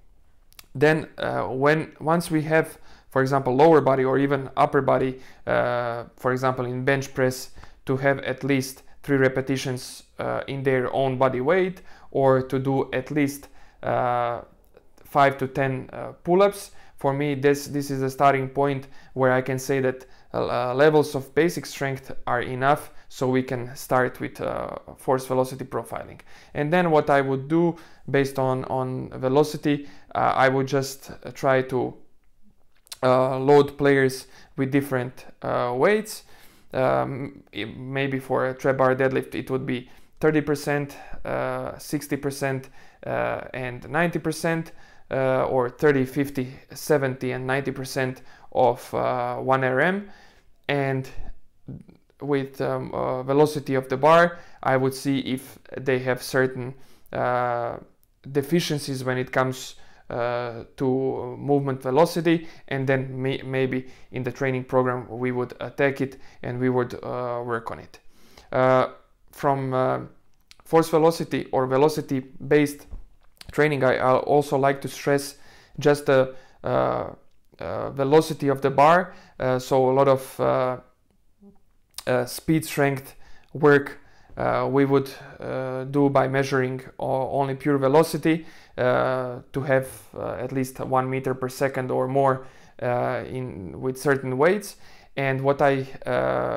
Then, uh, when once we have, for example, lower body or even upper body, for example, in bench press, to have at least three repetitions in their own body weight, or to do at least five to ten uh, pull-ups for me this this is a starting point where i can say that uh, levels of basic strength are enough so we can start with uh, force velocity profiling and then what i would do based on on velocity uh, i would just try to load players with different weights. Um, maybe for a trap bar deadlift, it would be 30%, 60%, and 90%. Uh, or 30, 50, 70, and 90% of uh, 1 RM. And with um, uh, velocity of the bar, I would see if they have certain deficiencies when it comes uh, to movement velocity and then may maybe in the training program we would attack it and we would uh, work on it. Uh, from force velocity or velocity based training, I, I also like to stress just the uh, uh, velocity of the bar. Uh, so a lot of uh, uh, speed strength work we would do by measuring only pure velocity to have at least one meter per second or more in with certain weights. And what I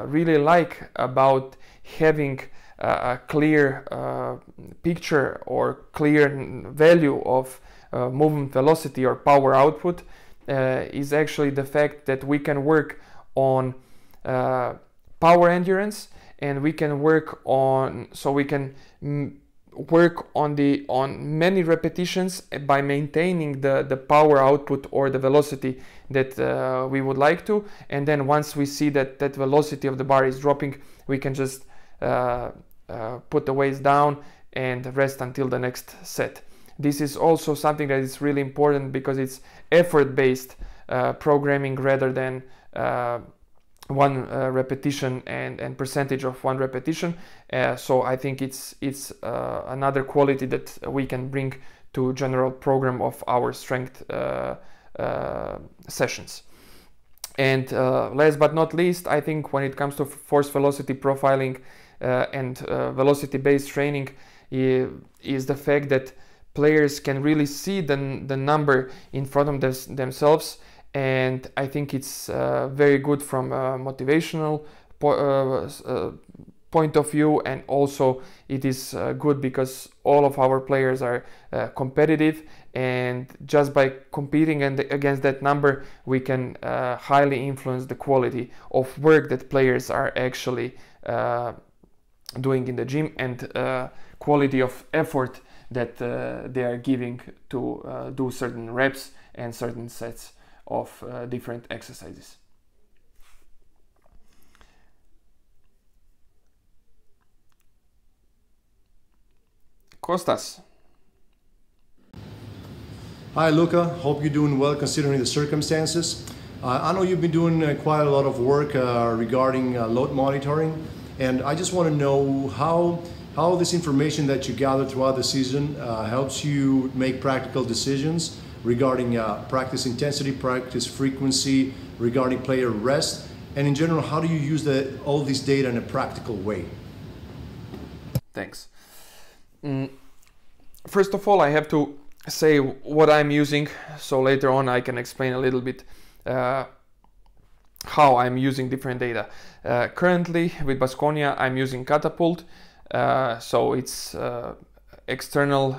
really like about having a clear uh, picture or clear value of uh, movement velocity or power output uh, is actually the fact that we can work on power endurance and we can work on so we can work on the on many repetitions by maintaining the the power output or the velocity that uh, we would like to. And then once we see that that velocity of the bar is dropping we can just uh, uh, put the weights down and rest until the next set. This is also something that is really important because it's effort based uh, programming rather than uh, one uh, repetition and, and percentage of one repetition. Uh, so I think it's it's uh, another quality that we can bring to general program of our strength sessions. And last but not least, I think when it comes to force velocity profiling, uh, and uh, velocity based training is the fact that players can really see the, the number in front of this, themselves and I think it's uh, very good from a motivational po uh, uh, point of view and also it is uh, good because all of our players are competitive and just by competing and against that number we can highly influence the quality of work that players are actually doing in the gym and uh, quality of effort that uh, they are giving to uh, do certain reps and certain sets of uh, different exercises. Kostas. Hi Luka. hope you're doing well considering the circumstances. Uh, I know you've been doing uh, quite a lot of work regarding load monitoring. And I just want to know how, how this information that you gather throughout the season uh, helps you make practical decisions regarding uh, practice intensity, practice frequency, regarding player rest, and in general, how do you use the, all this data in a practical way? Thanks. Mm, first of all, I have to say what I'm using, so later on I can explain a little bit uh, how I'm using different data. Uh, currently with Baskonia I'm using Catapult, uh, so it's uh, external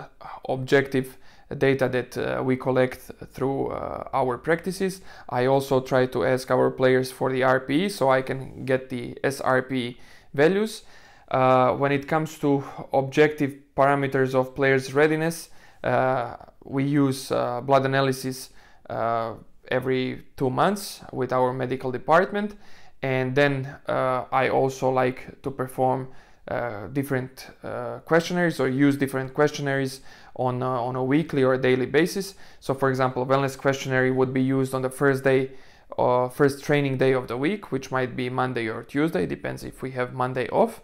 objective data that uh, we collect through uh, our practices. I also try to ask our players for the RPE so I can get the SRP values. Uh, when it comes to objective parameters of players' readiness, we use blood analysis every two months with our medical department. And then uh, I also like to perform uh, different uh, questionnaires or use different questionnaires on, on a weekly or daily basis. So, for example, wellness questionnaire would be used on the first day first training day of the week, which might be Monday or Tuesday, depends if we have Monday off.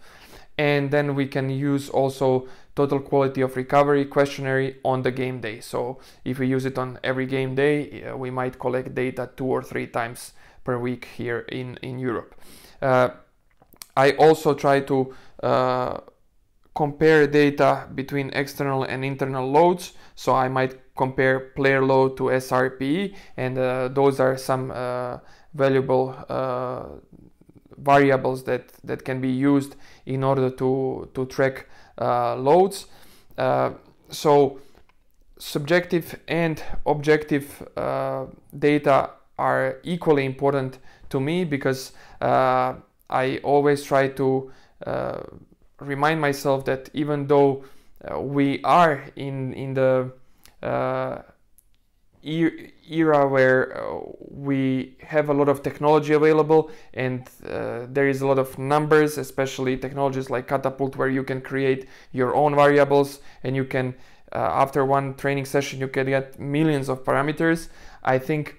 And then we can use also total quality of recovery questionnaire on the game day. So if we use it on every game day, uh, we might collect data two or three times per week here in, in Europe. Uh, I also try to uh, compare data between external and internal loads. So I might compare player load to SRPE and uh, those are some uh, valuable uh, variables that, that can be used in order to, to track loads. Uh, so subjective and objective uh, data are equally important to me because uh, I always try to uh, remind myself that even though uh, we are in in the uh, era where uh, we have a lot of technology available and uh, there is a lot of numbers especially technologies like catapult where you can create your own variables and you can uh, after one training session you can get millions of parameters. I think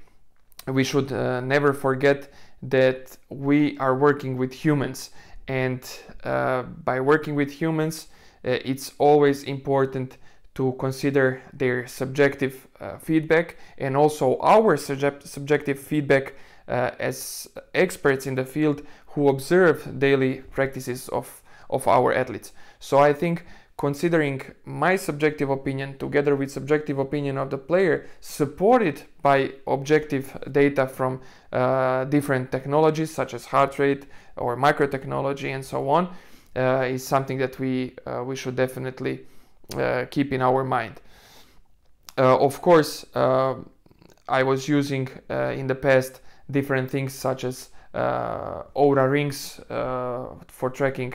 we should uh, never forget that we are working with humans and uh, by working with humans uh, it's always important to consider their subjective uh, feedback and also our subjective feedback uh, as experts in the field who observe daily practices of, of our athletes. So I think considering my subjective opinion together with subjective opinion of the player supported by objective data from uh, different technologies such as heart rate or microtechnology and so on uh, is something that we uh, we should definitely keep in our mind. Uh, of course, uh, I was using in the past different things such as Oura rings for tracking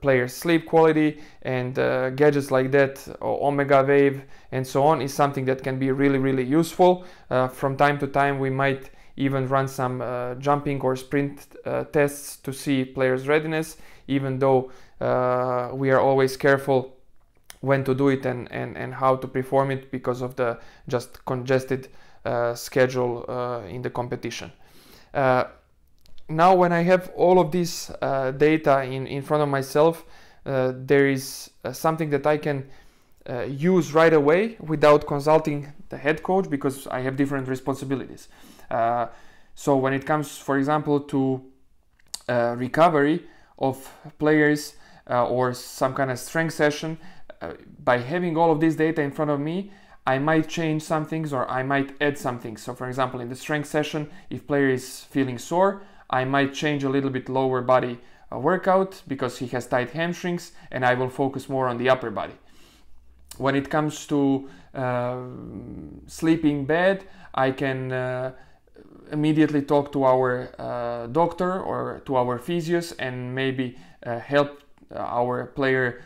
player sleep quality and uh, gadgets like that Omegawave and so on is something that can be really really useful uh, from time to time we might even run some uh, jumping or sprint tests to see players readiness even though we are always careful when to do it and, and, and how to perform it because of the just congested uh, schedule uh, in the competition. Uh, now when I have all of this uh, data in, in front of myself, uh, there is uh, something that I can use right away without consulting the head coach because I have different responsibilities. so when it comes, for example, to recovery of players or some kind of strength session, by having all of this data in front of me, I might change some things or I might add some things. So for example, in the strength session, if player is feeling sore, I might change a little bit lower body uh, workout because he has tight hamstrings and I will focus more on the upper body. When it comes to uh, sleeping bad, I can uh, immediately talk to our uh, doctor or to our physios and maybe uh, help our player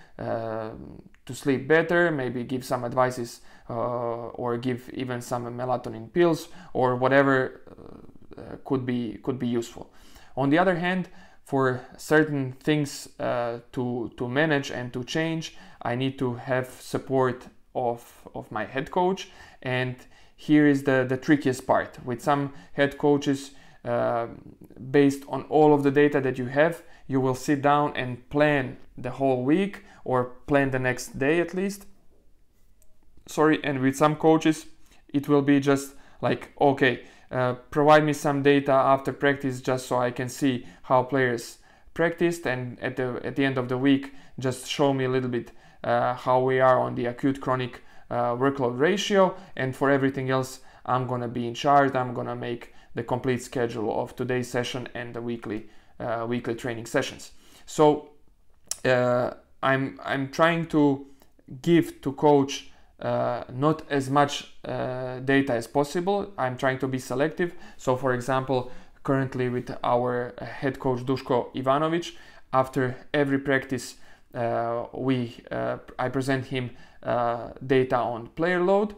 to sleep better, maybe give some advices uh, or give even some melatonin pills or whatever uh, could be could be useful. On the other hand, for certain things uh, to to manage and to change, I need to have support of of my head coach, and here is the the trickiest part. With some head coaches, uh, based on all of the data that you have, you will sit down and plan the whole week or plan the next day at least. Sorry, and with some coaches, it will be just like, okay, uh, provide me some data after practice just so I can see how players practiced, and at the at the end of the week, just show me a little bit uh, how we are on the acute chronic uh, workload ratio, and for everything else, I'm gonna be in charge. I'm gonna make the complete schedule of today's session and the weekly uh, weekly training sessions. So uh, I'm I'm trying to give to coach uh, not as much uh, data as possible. I'm trying to be selective. So, for example, currently with our head coach Duško Ivanovic, after every practice, uh, we uh, I present him uh, data on player load,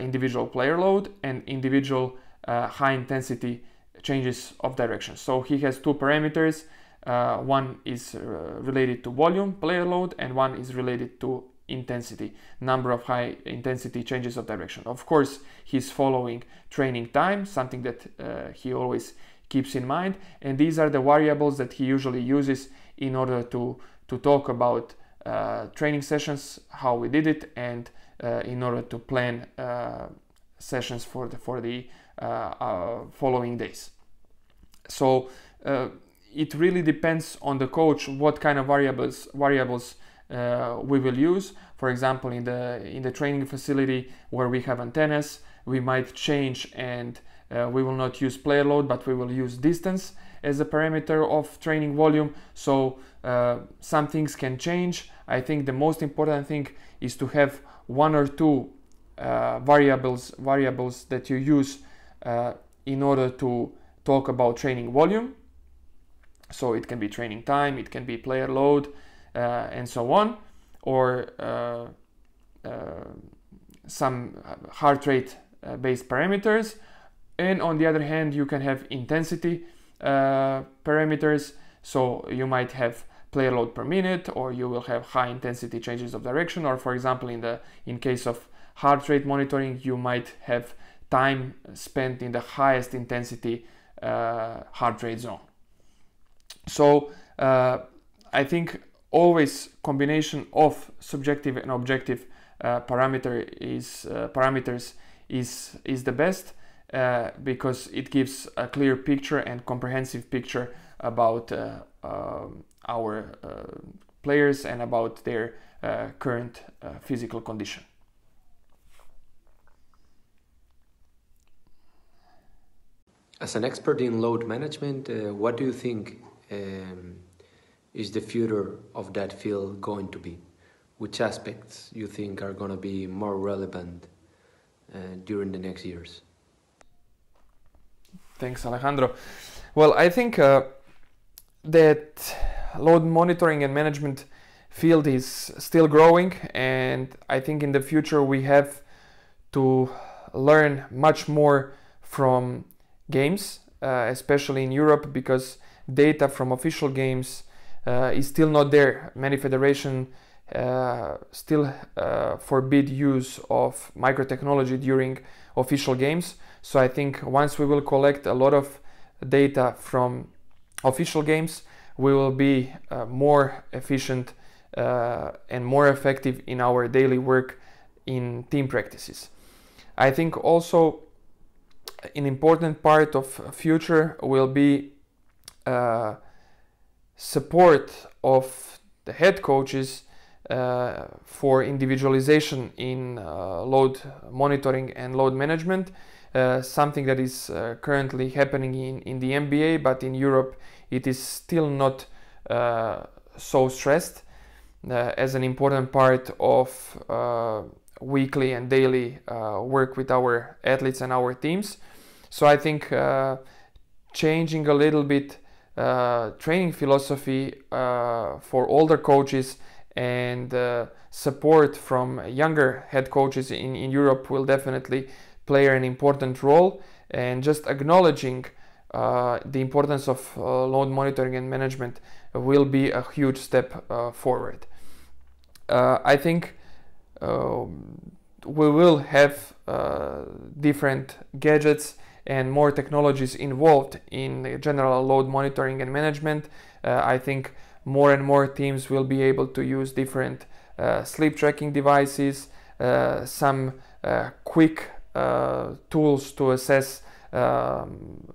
individual player load, and individual high intensity changes of direction. So he has two parameters uh, one is uh, related to volume, player load, and one is related to intensity, number of high intensity changes of direction. Of course, he's following training time, something that uh, he always keeps in mind, and these are the variables that he usually uses in order to, to talk about uh, training sessions, how we did it, and uh, in order to plan uh, sessions for the, for the following days. So it really depends on the coach what kind of variables variables uh, we will use. For example, in the in the training facility where we have antennas, we might change and uh, we will not use player load, but we will use distance as a parameter of training volume. So uh, some things can change. I think the most important thing is to have one or two uh, variables variables that you use uh, in order to talk about training volume. So it can be training time, it can be player load, uh, and so on, or uh, uh, some heart rate based parameters. And on the other hand, you can have intensity parameters. So you might have player load per minute, or you will have high intensity changes of direction, or for example, in the in case of heart rate monitoring, you might have time spent in the highest intensity uh, heart rate zone. So uh, I think always combination of subjective and objective uh, parameter is uh, parameters is is the best uh, because it gives a clear picture and comprehensive picture about uh, um, our players and about their current physical condition. As an expert in load management, uh, what do you think um, is the future of that field going to be? Which aspects you think are going to be more relevant uh, during the next years? Thanks, Alejandro. Well, I think uh, that load monitoring and management field is still growing, and I think in the future we have to learn much more from games, uh, especially in Europe, because data from official games uh, is still not there. Many federation uh, still uh, forbid use of microtechnology during official games. So I think once we will collect a lot of data from official games, we will be uh, more efficient uh, and more effective in our daily work in team practices. I think also an important part of future will be uh, support of the head coaches uh, for individualization in uh, load monitoring and load management, uh, something that is uh, currently happening in, in the NBA, but in Europe it is still not so stressed as an important part of weekly and daily work with our athletes and our teams. So I think changing a little bit uh, training philosophy uh, for older coaches and uh, support from younger head coaches in, in Europe will definitely play an important role. And just acknowledging uh, the importance of uh, load monitoring and management will be a huge step forward. I think we will have different gadgets and more technologies involved in general load monitoring and management. Uh, I think more and more teams will be able to use different uh, sleep tracking devices, uh, some uh, quick uh, tools to assess um,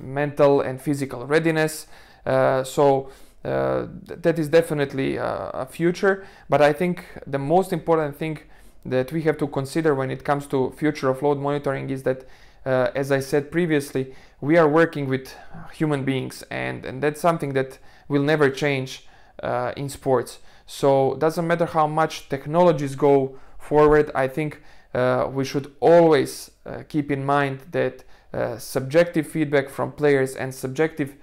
mental and physical readiness. Uh, so that is definitely a future, but I think the most important thing that we have to consider when it comes to future of load monitoring is that uh, as I said previously, we are working with human beings, and, and that's something that will never change uh, in sports. So doesn't matter how much technologies go forward. I think uh, we should always uh, keep in mind that uh, subjective feedback from players and subjective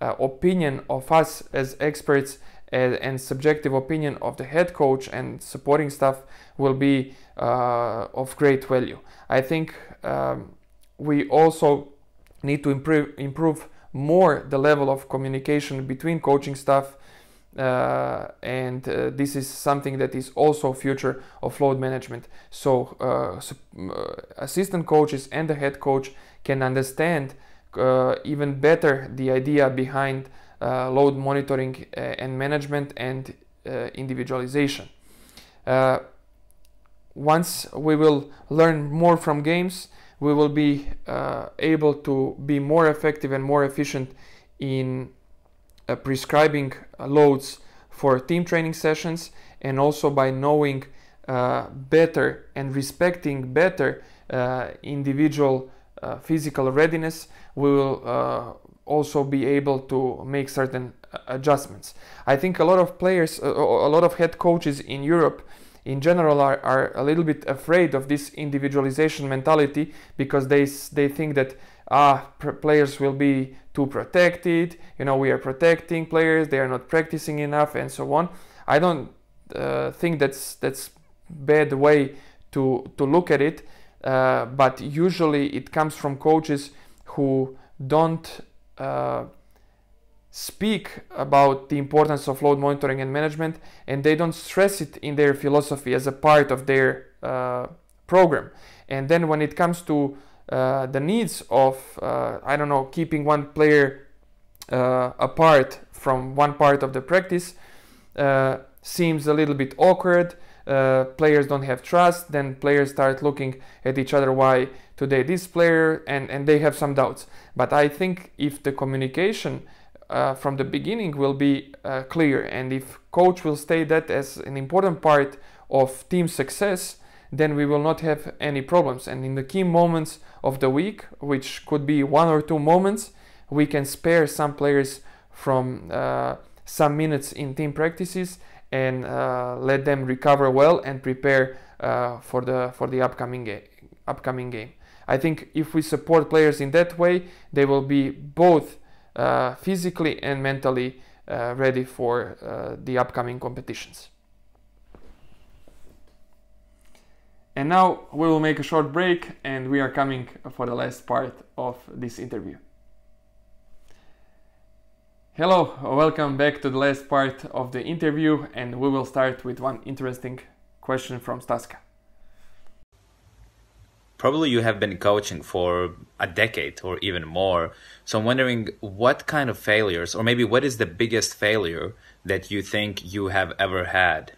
uh, opinion of us as experts and, and, subjective opinion of the head coach and supporting staff will be of great value. I think. Um, we also need to improve, improve more the level of communication between coaching staff uh, and uh, this is something that is also future of load management. So, uh, uh, assistant coaches and the head coach can understand uh, even better the idea behind uh, load monitoring and management and individualization. Once we will learn more from games we will be uh, able to be more effective and more efficient in uh, prescribing uh, loads for team training sessions and also by knowing uh, better and respecting better uh, individual uh, physical readiness we will also be able to make certain adjustments. I think a lot of players a lot of head coaches in europe in general are, are a little bit afraid of this individualization mentality because they they think that ah players will be too protected you know we are protecting players they are not practicing enough and so on. I don't uh, think that's that's bad way to to look at it uh, but usually it comes from coaches who don't uh, speak about the importance of load monitoring and management and they don't stress it in their philosophy as a part of their uh, program. And then when it comes to uh, the needs of uh, i don't know keeping one player uh, apart from one part of the practice uh, seems a little bit awkward. Uh, players don't have trust then players start looking at each other why today this player? and and they have some doubts. But i think if the communication uh, from the beginning will be uh, clear. And if coach will state that as an important part of team success then we will not have any problems. And in the key moments of the week which could be one or two moments we can spare some players from uh, some minutes in team practices and uh, let them recover well and prepare uh, for the for the upcoming game upcoming game. I think if we support players in that way they will be both physically and mentally uh, ready for uh, the upcoming competitions. And now we will make a short break and we are coming for the last part of this interview. Hello, welcome back to the last part of the interview and we will start with one interesting question from Staska probably you have been coaching for a decade or even more. So I'm wondering what kind of failures, or maybe what is the biggest failure that you think you have ever had?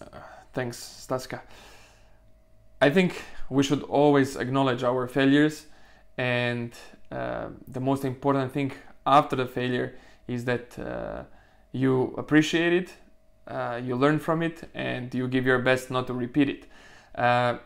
Uh, thanks, Staska. I think we should always acknowledge our failures, and uh, the most important thing after the failure is that uh, you appreciate it uh, you learn from it and you give your best not to repeat it. Uh,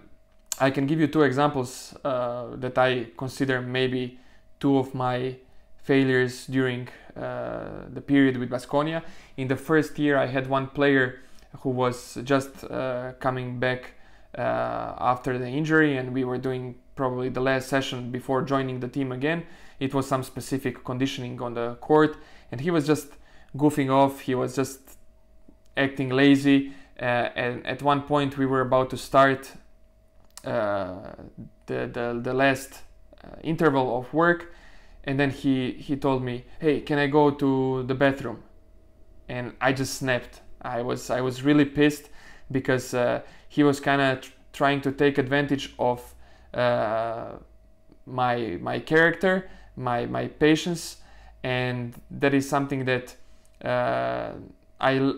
I can give you two examples uh, that I consider maybe two of my failures during uh, the period with Baskonia. In the first year, I had one player who was just uh, coming back after the injury, and we were doing probably the last session before joining the team again. It was some specific conditioning on the court, and he was just goofing off. He was just acting lazy. Uh, and at one point, we were about to start uh, the, the, the last uh, interval of work, and then he, he told me, Hey, can I go to the bathroom? And I just snapped. I was, I was really pissed because uh, he was kind of tr- trying to take advantage of uh, my, my character, my, my patience, and that is something that uh, I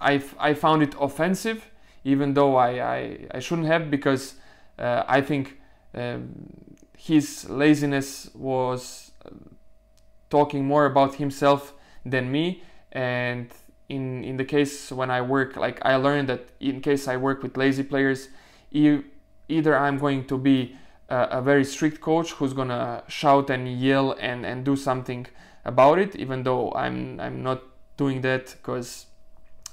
I, I found it offensive, even though I, I, I shouldn't have, because uh, I think um, his laziness was uh, talking more about himself than me. And in, in the case when I work, like I learned that in case I work with lazy players, e- either I'm going to be a, a very strict coach who's gonna shout and yell and, and do something about it, even though I'm I'm not doing that because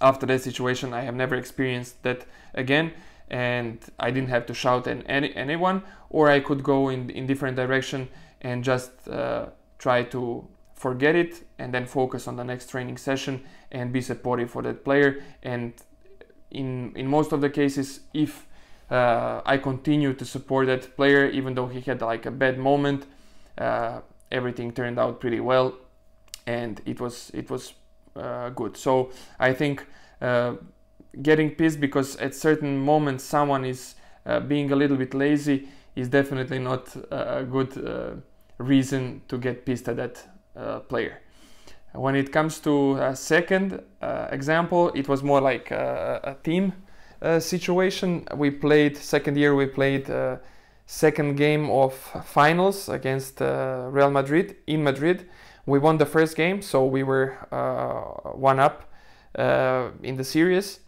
after that situation i have never experienced that again and i didn't have to shout at any, anyone or i could go in, in different direction and just uh, try to forget it and then focus on the next training session and be supportive for that player. And in in most of the cases if uh, i continue to support that player even though he had like a bad moment uh, everything turned out pretty well. And it was it was good. So I think uh, getting pissed because at certain moments someone is uh, being a little bit lazy is definitely not a good reason to get pissed at that player. When it comes to a second example, it was more like a, a team uh, situation. We played second year. We played uh, second game of finals against uh, Real Madrid in Madrid, we won the first game, so we were uh, one up uh, in the series.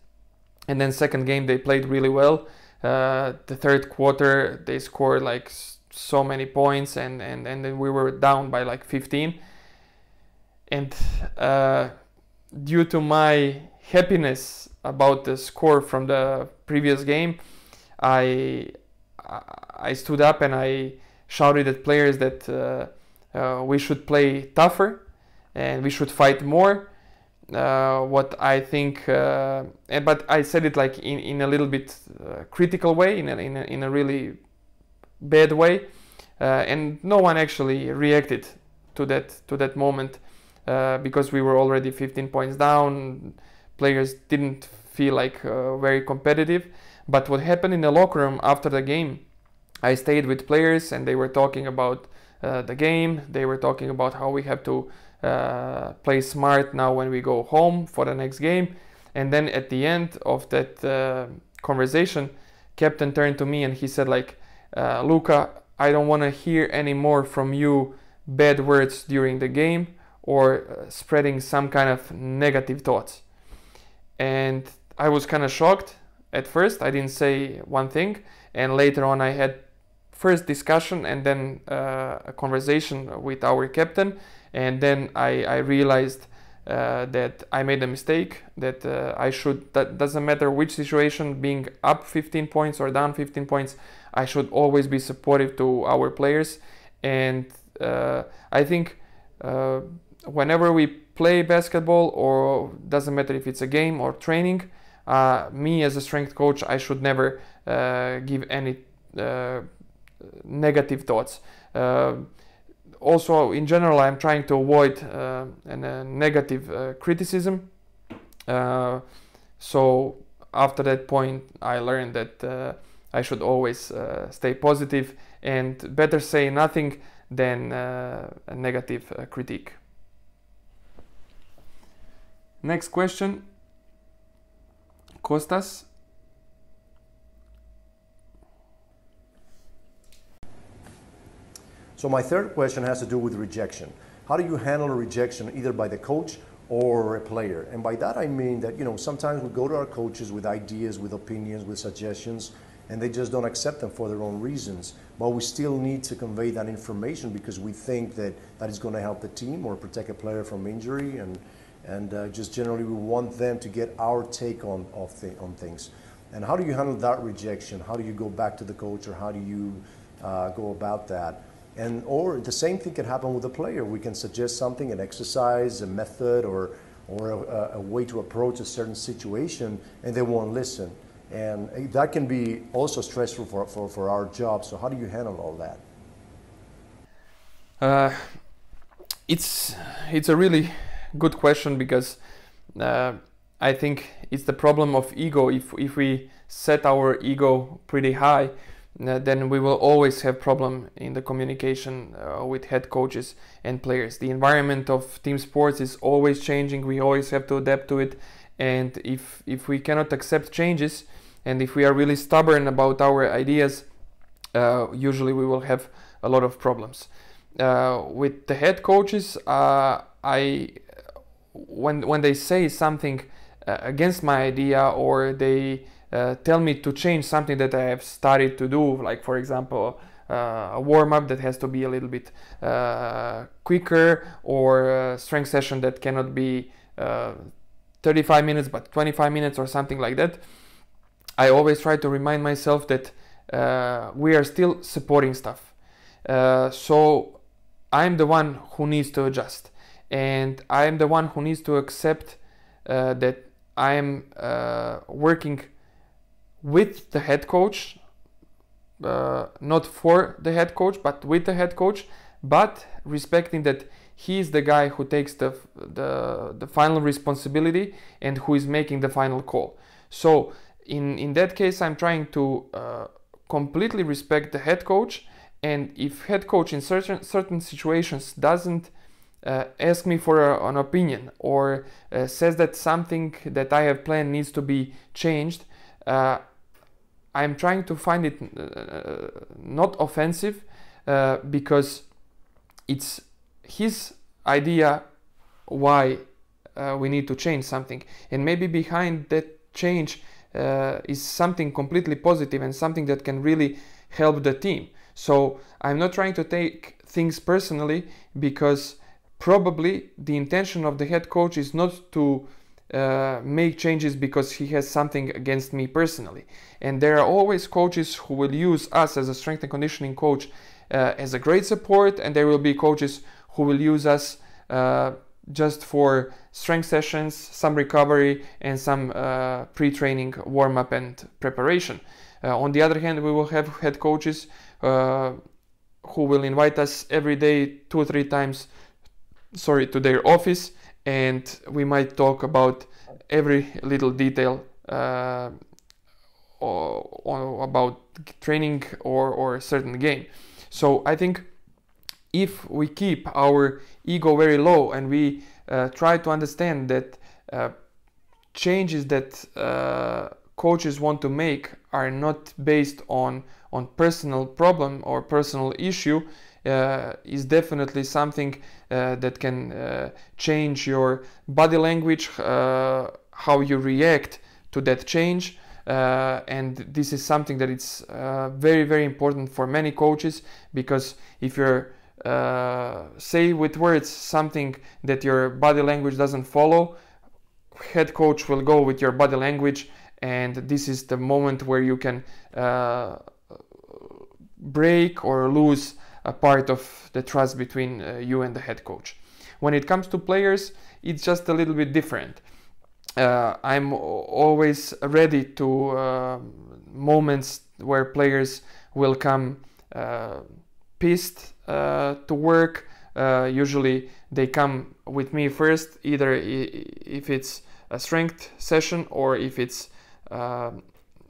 And then second game they played really well. Uh, the third quarter they scored like so many points, and and and then we were down by like 15. And due to my happiness about the score from the previous game, I I stood up and I shouted at players that uh, uh, we should play tougher and we should fight more. Uh, what I think, uh, and, but I said it like in, in a little bit uh, critical way, in a, in a, in a really bad way, uh, and no one actually reacted to that to that moment because we were already 15 points down. Players didn't feel like very competitive. But what happened in the locker room after the game, I stayed with players and they were talking about uh, the game. They were talking about how we have to uh, play smart now when we go home for the next game. And then at the end of that uh, conversation, captain turned to me and he said like, uh, Luka, I don't want to hear any more from you bad words during the game or uh, spreading some kind of negative thoughts. And I was kind of shocked at first. I didn't say one thing, and later on I had first discussion and then uh, a conversation with our captain, and then I, I realized uh, that I made a mistake. That uh, I should. That doesn't matter which situation, being up 15 points or down 15 points, I should always be supportive to our players, and uh, I think uh, whenever we play basketball or doesn't matter if it's a game or training uh, me as a strength coach, I should never uh, give any negative thoughts. Uh, also, in general, I'm trying to avoid uh, a negative uh, criticism. so after that point, I learned that I should always stay positive and better say nothing than a negative critique. Next question Costas. So my third question has to do with rejection. How do you handle a rejection either by the coach or a player? And by that I mean that, you know, sometimes we go to our coaches with ideas, with opinions, with suggestions, and they just don't accept them for their own reasons. But we still need to convey that information because we think that that is going to help the team or protect a player from injury and and uh, just generally we want them to get our take on, th on things. And how do you handle that rejection? How do you go back to the coach or how do you uh, go about that? And or the same thing can happen with a player. We can suggest something, an exercise, a method, or or a, a way to approach a certain situation, and they won't listen. And that can be also stressful for, for, for our job. So how do you handle all that? Uh, it's it's a really good question because uh, I think it's the problem of ego. If if we set our ego pretty high, then we will always have problem in the communication uh, with head coaches and players. The environment of team sports is always changing. We always have to adapt to it, and if if we cannot accept changes, and if we are really stubborn about our ideas, uh, usually we will have a lot of problems. Uh, with the head coaches, uh, I when when they say something uh, against my idea or they uh, tell me to change something that I have started to do, like for example uh, a warm up that has to be a little bit uh, quicker or a strength session that cannot be uh, 35 minutes but 25 minutes or something like that. I always try to remind myself that uh, we are still supporting stuff. so I'm the one who needs to adjust and I am the one who needs to accept uh, that I am uh, working with the head coach, uh, not for the head coach, but with the head coach, but respecting that he is the guy who takes the, the, the final responsibility and who is making the final call. So in, in that case, I'm trying to uh, completely respect the head coach. And if head coach in certain certain situations doesn't uh, ask me for a, an opinion or uh, says that something that I have planned needs to be changed, uh, I'm trying to find it uh, not offensive uh, because it's his idea why uh, we need to change something. And maybe behind that change is something completely positive and something that can really help the team. So I'm not trying to take things personally because probably the intention of the head coach is not to uh, make changes because he has something against me personally. And there are always coaches who will use us as a strength and conditioning coach uh, as a great support, and there will be coaches who will use us uh, just for strength sessions, some recovery, and some uh, pre training warm up and preparation. Uh, on the other hand, we will have head coaches who will invite us every day, two or three times, sorry, to their office, and we might talk about every little detail uh, or, or about training or, or a certain game. So I think if we keep our ego very low and we uh, try to understand that uh, changes that uh, coaches want to make are not based on on personal problem or personal issue uh, is definitely something that can uh, change your body language uh, how you react to that change. Uh, and this is something that it's uh, very very important for many coaches because if you're say with words something that your body language doesn't follow head coach will go with your body language. And this is the moment where you can uh, break or lose a part of the trust between uh, you and the head coach. When it comes to players, it's just a little bit different. Uh, I'm always ready to uh, moments where players will come uh, pissed uh, to work. usually they come with me first, either if it's a strength session or if it's uh,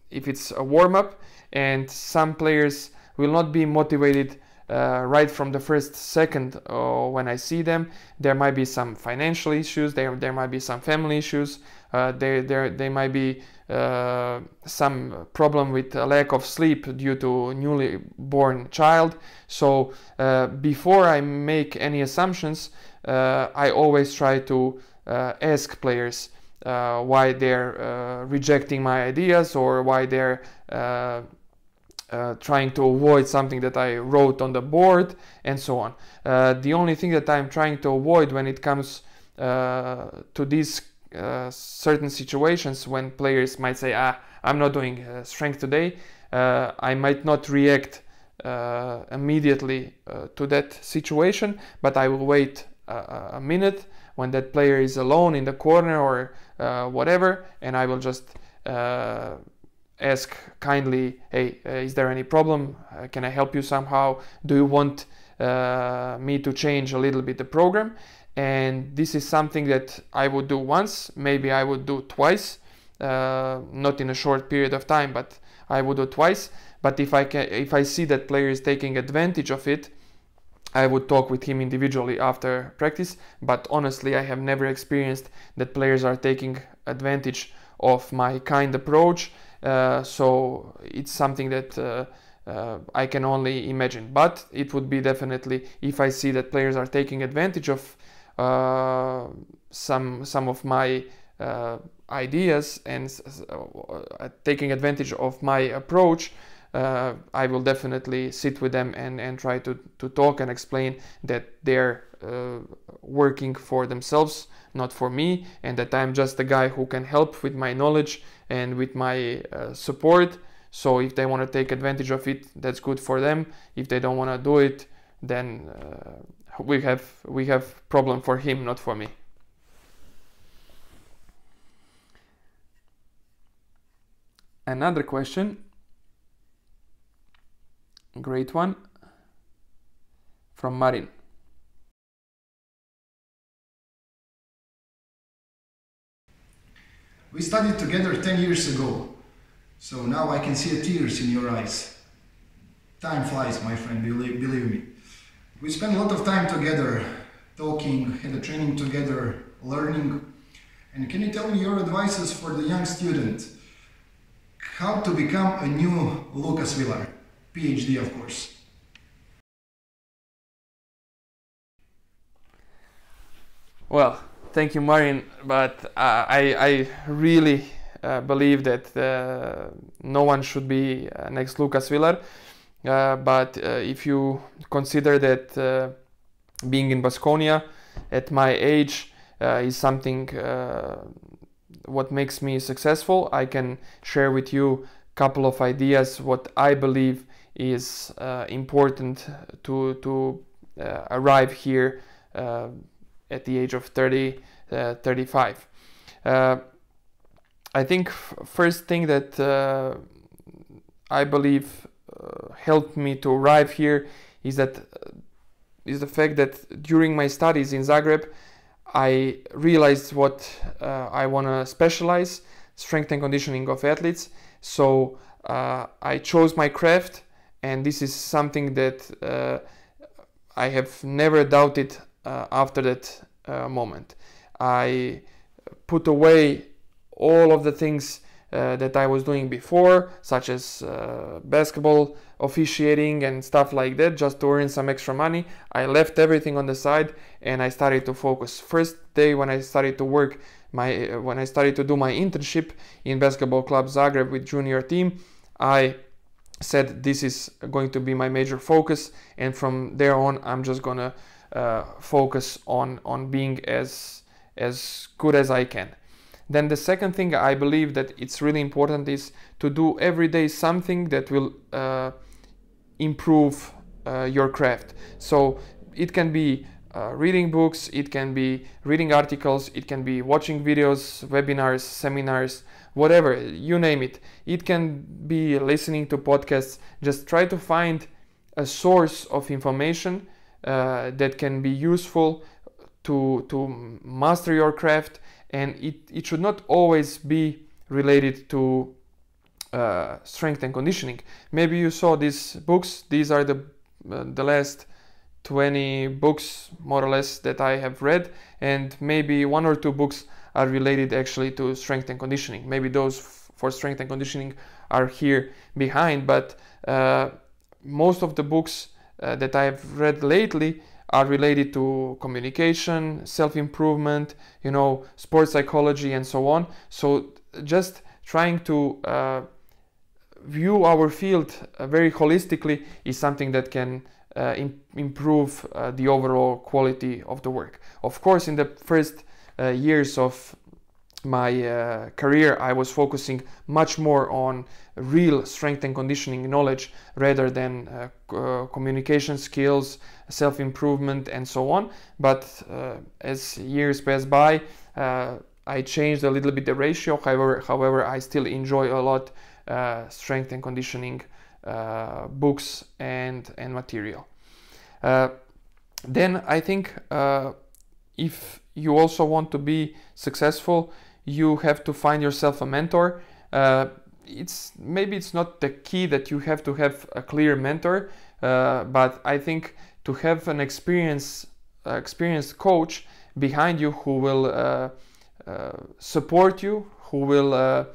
if it's a warm up and some players will not be motivated uh, right from the first second uh, when I see them. There might be some financial issues, there, there might be some family issues, uh, there, there, there might be uh, some problem with a lack of sleep due to newly born child. So uh, before I make any assumptions, I always try to ask players uh, why they're uh, rejecting my ideas or why they're uh, uh, trying to avoid something that I wrote on the board and so on. Uh, the only thing that I'm trying to avoid when it comes uh, to these certain situations when players might say, ah, I'm not doing strength today, I might not react immediately to that situation, but I will wait a, a minute when that player is alone in the corner or uh, whatever, and I will just uh, ask kindly, hey, uh, is there any problem? Uh, can I help you somehow? Do you want uh, me to change a little bit the program? And this is something that I would do once, maybe I would do twice, uh, not in a short period of time, but I would do twice. But if I can, if I see that player is taking advantage of it, I would talk with him individually after practice, but honestly, I have never experienced that players are taking advantage of my kind approach. Uh, so it's something that uh, uh, I can only imagine. But it would be definitely if I see that players are taking advantage of some some of my ideas and taking advantage of my approach uh, I will definitely sit with them and, and try to, to talk and explain that they're uh, working for themselves, not for me, and that I'm just a guy who can help with my knowledge and with my uh, support. So if they want to take advantage of it, that's good for them. If they don't want to do it, then uh, we have we have problem for him, not for me. Another question Great one from Marin. We studied together 10 years ago, so now I can see tears in your eyes. Time flies, my friend, believe, believe me. We spent a lot of time together, talking, had a training together, learning. And can you tell me your advices for the young student? How to become a new Luka Svilar? PhD, of course. Well, thank you, Marin. But uh, I, I really uh, believe that uh, no one should be uh, next Luka Svilar. Uh, but uh, if you consider that being in Baskonia at my age is something what makes me successful. I can share with you a couple of ideas what I believe is important to to arrive here at the age of 30 uh, 35 I think first thing that I believe helped me to arrive here is that is the fact that during my studies in Zagreb I realized what uh, I want to specialize strength and conditioning of athletes. So uh, I chose my craft and this is something that uh, I have never doubted uh, after that uh, moment. I put away all of the things uh, that I was doing before, such as uh, basketball officiating and stuff like that, just to earn some extra money. I left everything on the side and I started to focus. First day when I started to work, my uh, when I started to do my internship in basketball club Zagreb with junior team, I said this is going to be my major focus and from there on i'm just gonna uh, focus on on being as as good as i can then the second thing i believe that it's really important is to do every day something that will uh, improve uh, your craft so it can be uh, reading books it can be reading articles it can be watching videos webinars seminars whatever, you name it. It can be listening to podcasts. Just try to find a source of information uh, that can be useful to, to master your craft, and it, it should not always be related to uh, strength and conditioning. Maybe you saw these books, these are the, uh, the last 20 books more or less that I have read, and maybe one or two books are related actually to strength and conditioning. Maybe those for strength and conditioning are here behind, but uh, most of the books uh, that I've read lately are related to communication, self-improvement, you know, sports psychology, and so on. So just trying to uh, view our field uh, very holistically is something that can uh, improve uh, the overall quality of the work. Of course, in the first uh, years of my uh, career, I was focusing much more on real strength and conditioning knowledge rather than uh, uh, communication skills, self improvement, and so on. But uh, as years pass by, uh, I changed a little bit the ratio. However, however, I still enjoy a lot strength and conditioning books and and material. then I think if you also want to be successful, you have to find yourself a mentor. Uh, it's maybe it's not the key that you have to have a clear mentor, uh, but I think to have an experience, uh, experienced coach behind you who will uh, uh, support you, who will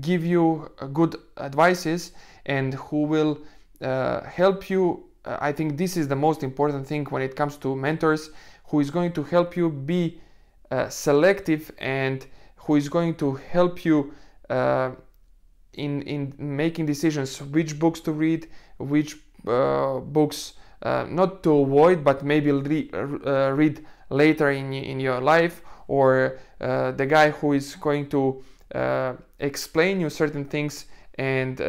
give you good advices, and who will help you. I think this is the most important thing when it comes to mentors who is going to help you be uh, selective and who is going to help you uh, in in making decisions which books to read which uh, books uh, not to avoid but maybe re- uh, read later in, in your life or uh, the guy who is going to explain you certain things and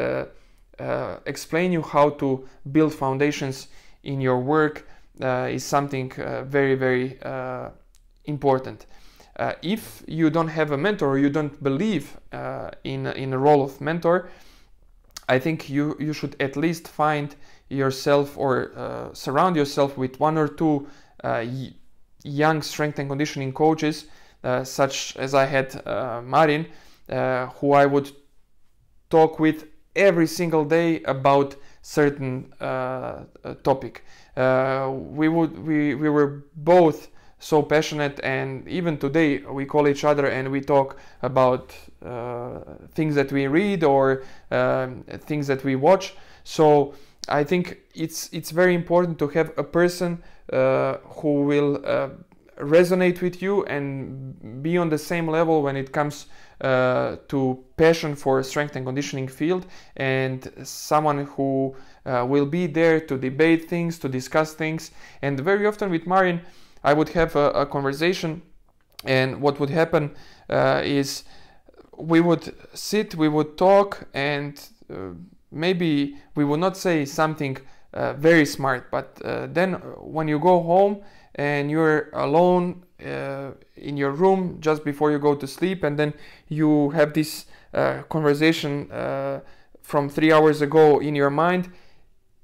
explain you how to build foundations in your work is something very, very uh, if you don't have a mentor, or you don't believe in, in a role of mentor, I think you, you should at least find yourself or uh, surround yourself with one or two uh, young strength and conditioning coaches, uh, such as I had Marin, who I would talk with every single day about certain topic. Uh, we would we, we were both so passionate and even today we call each other and we talk about uh, things that we read or um, things that we watch. So i think it's it's very important to have a person uh, who will uh, resonate with you and be on the same level when it comes uh, to passion for strength and conditioning field and someone who uh, will be there to debate things to discuss things. And very often with marin I would have a, a conversation, and what would happen uh, is we would sit, we would talk, and uh, maybe we would not say something uh, very smart, but uh, then when you go home and you're alone uh, in your room just before you go to sleep, and then you have this uh, conversation from three hours ago in your mind,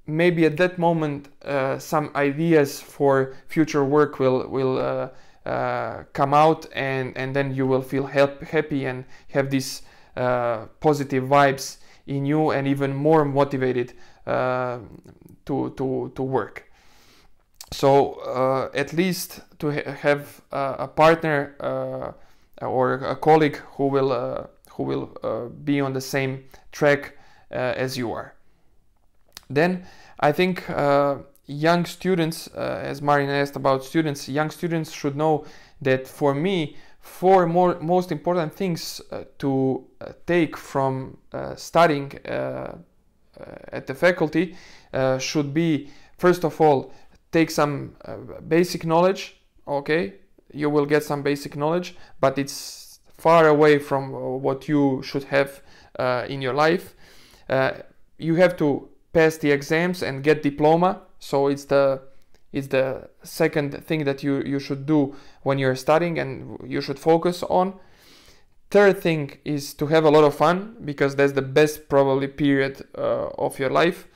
maybe at that moment uh, some ideas for future work will will uh, uh, come out and and then you will feel help, happy and have these uh, positive vibes in you and even more motivated uh, to to to work. So uh, at least to ha have a partner or a colleague who will who will be on the same track as you are then I think uh, young students, uh, as Marin asked about students, young students should know that for me, four more most important things uh, to uh, take from uh, studying uh, at the faculty should be first of all take some basic knowledge. Okay, you will get some basic knowledge, but it's far away from what you should have in your life. you have to pass the exams and get diploma. So it's the it's the second thing that you you should do when you're studying and you should focus on. Third thing is to have a lot of fun because that's the best probably period uh, of your life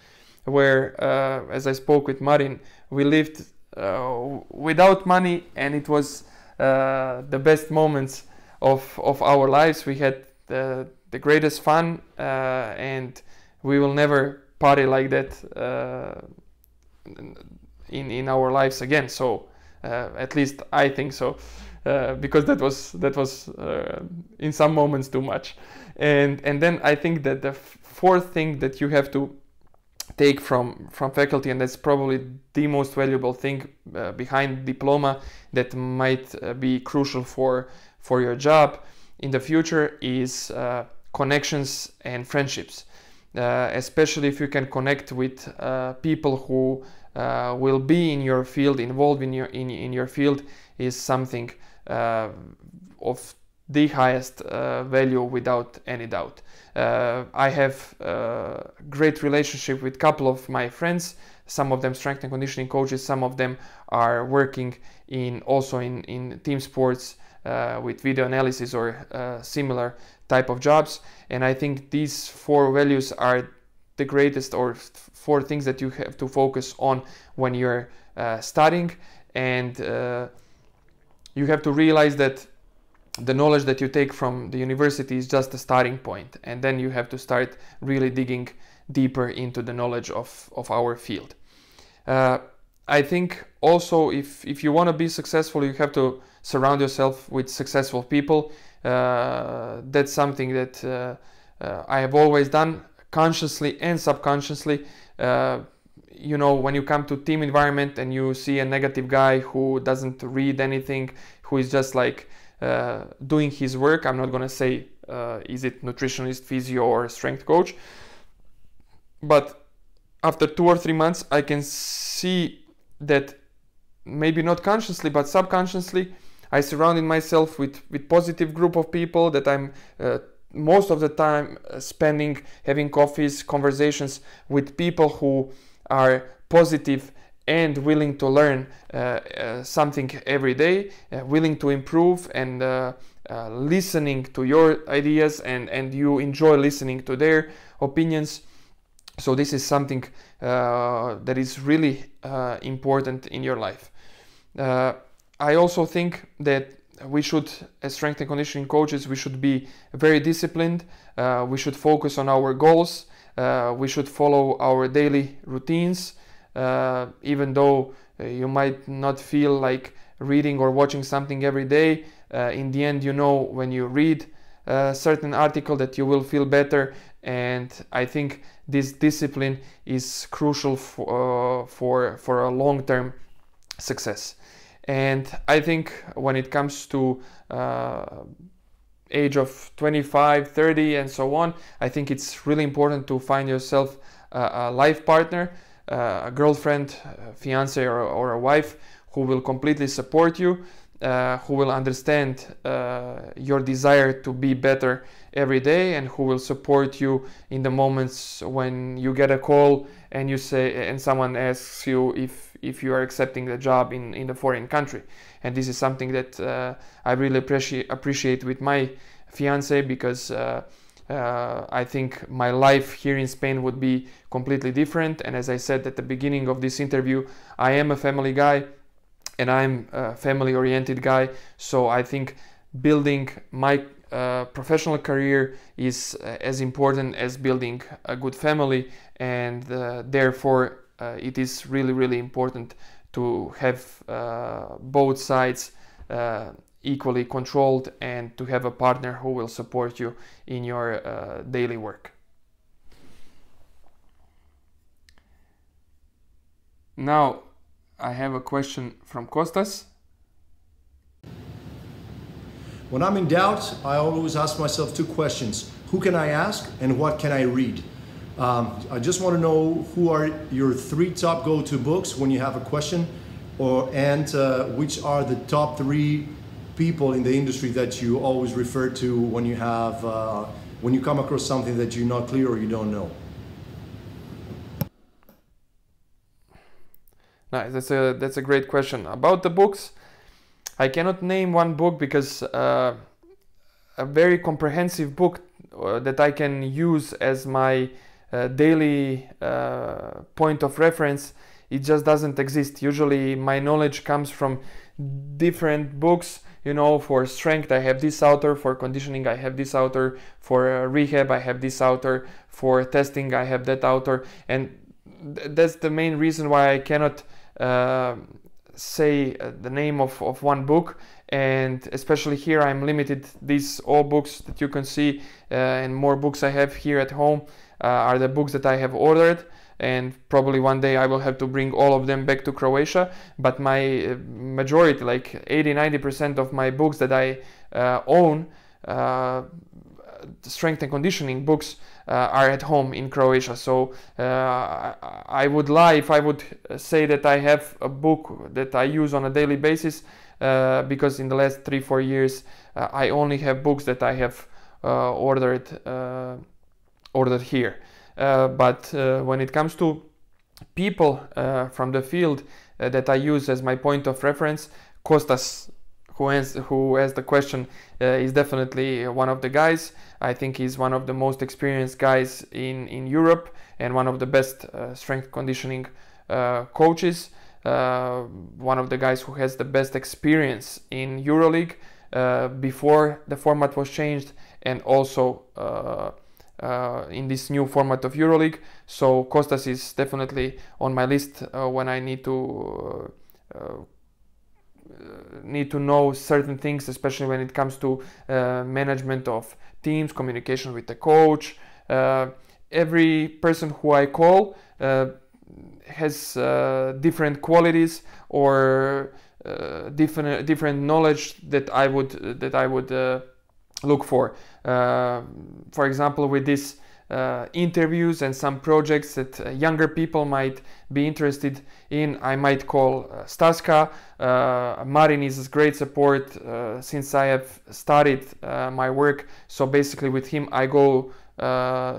where uh, as I spoke with Marin we lived uh, without money and it was uh, the best moments of, of our lives we had the, the greatest fun uh, and we will never party like that uh, in in our lives again. So uh, at least I think so, uh, because that was that was in some moments too much. And and then I think that the fourth thing that you have to take from from faculty and that's probably the most valuable thing uh, behind diploma that might uh, be crucial for for your job in the future is uh, connections and friendships uh, especially if you can connect with uh, people who uh, will be in your field, involved in your in, in your field, is something of the highest uh, value without any doubt. Uh, I have a great relationship with a couple of my friends. Some of them strength and conditioning coaches. Some of them are working in also in, in team sports uh, with video analysis or similar type of jobs. And I think these four values are the greatest or four things that you have to focus on when you're uh, studying. And uh, you have to realize that the knowledge that you take from the university is just a starting point and then you have to start really digging deeper into the knowledge of, of our field uh, i think also if, if you want to be successful you have to surround yourself with successful people uh, that's something that uh, uh, I have always done consciously and subconsciously. you know, when you come to team environment and you see a negative guy who doesn't read anything, who is just like uh, doing his work. I'm not gonna say uh, is it nutritionist, physio, or strength coach, but after two or three months, I can see that maybe not consciously but subconsciously I surrounded myself with with positive group of people that I'm uh, most of the time uh, spending having coffees, conversations with people who are positive and willing to learn uh, uh, something every day, uh, willing to improve and uh, listening to your ideas and, and you enjoy listening to their opinions. So this is something that is really important in your life. I also think that we should, as strength and conditioning coaches, we should be very disciplined. Uh, we should focus on our goals. Uh, we should follow our daily routines, uh, even though uh, you might not feel like reading or watching something every day. Uh, in the end, you know when you read a certain article that you will feel better. And I think this discipline is crucial for, uh, for, for a long-term success. And I think when it comes to uh, age of 25, 30, and so on, I think it's really important to find yourself a, a life partner, uh, a girlfriend, a fiance, or, or, a wife who will completely support you, uh, who will understand uh, your desire to be better every day, and who will support you in the moments when you get a call and you say and someone asks you if if you are accepting the job in in the foreign country. And this is something that uh, I really appreciate appreciate with my fiance because. Uh, uh, I think my life here in Spain would be completely different. And as I said at the beginning of this interview, I am a family guy and I'm a family oriented guy. So I think building my uh, professional career is uh, as important as building a good family, and uh, therefore it is really, really important to have uh, both sides uh, equally controlled and to have a partner who will support you in your daily work. Now, I have a question from Kostas. When I'm in doubt, I always ask myself two questions. Who can I ask and what can I read? Um, I just want to know who are your three top go-to books when you have a question or and uh, which are the top three people in the industry that you always refer to when you have uh, when you come across something that you're not clear or you don't know. Nice. That's a that's a great question about the books. I cannot name one book because uh, a very comprehensive book uh, that I can use as my daily uh, point of reference. It just doesn't exist. Usually, my knowledge comes from different books. You know, for strength, I have this author. For conditioning, I have this author. For uh, rehab, I have this author. For testing, I have that author. And th- that's the main reason why I cannot uh, say uh, the name of, of one book and especially here I'm limited these all books that you can see uh, and more books I have here at home uh, are the books that I have ordered and probably one day I will have to bring all of them back to Croatia but my uh, majority like 80 90% of my books that I uh, own strength and conditioning books uh, are at home in Croatia. So uh, I would lie if I would say that I have a book that I use on a daily basis uh, because in the last three four years I only have books that I have ordered ordered here. but when it comes to people from the field that I use as my point of reference, Kostas who has who has the question uh, is definitely one of the guys. I think he's one of the most experienced guys in in Europe and one of the best uh, strength conditioning uh, coaches. Uh, one of the guys who has the best experience in EuroLeague uh, before the format was changed and also. Uh, in this new format of EuroLeague, so Kostas is definitely on my list when I need to need to know certain things, especially when it comes to uh, management of teams, communication with the coach. Uh, every person who I call uh, has uh, different qualities or uh, different different knowledge that I would that I would uh, look for. for example, with these uh, interviews and some projects that uh, younger people might be interested in. I might call uh, Staska. Uh, Marin is great support uh, since I have started uh, my work. So basically, with him, I go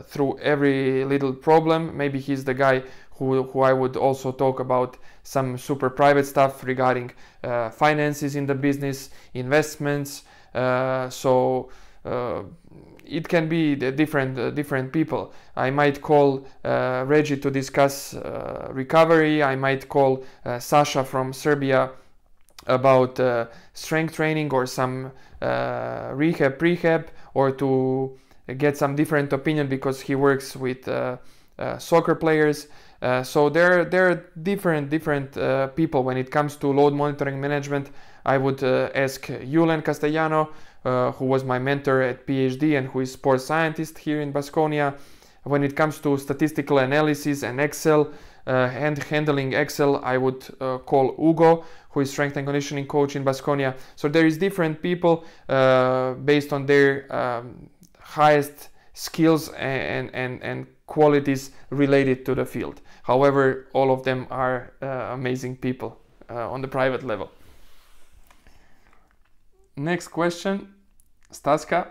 through every little problem. Maybe he's the guy who, who I would also talk about some super private stuff regarding finances in the business, investments. So it can be different uh, different people. I might call uh, Reggie to discuss uh, recovery. I might call uh, Sasha from Serbia about uh, strength training or some uh, rehab prehab or to get some different opinion because he works with soccer players. so there, there are different different people when it comes to load monitoring management. I would ask Julen Castellano uh, who was my mentor at PhD and who is sports scientist here in Baskonia. When it comes to statistical analysis and Excel, uh, and handling Excel, I would uh, call Ugo, who is strength and conditioning coach in Baskonia. So there is different people uh, based on their um, highest skills and, and, and qualities related to the field. However, all of them are uh, amazing people uh, on the private level. Next question, Staska.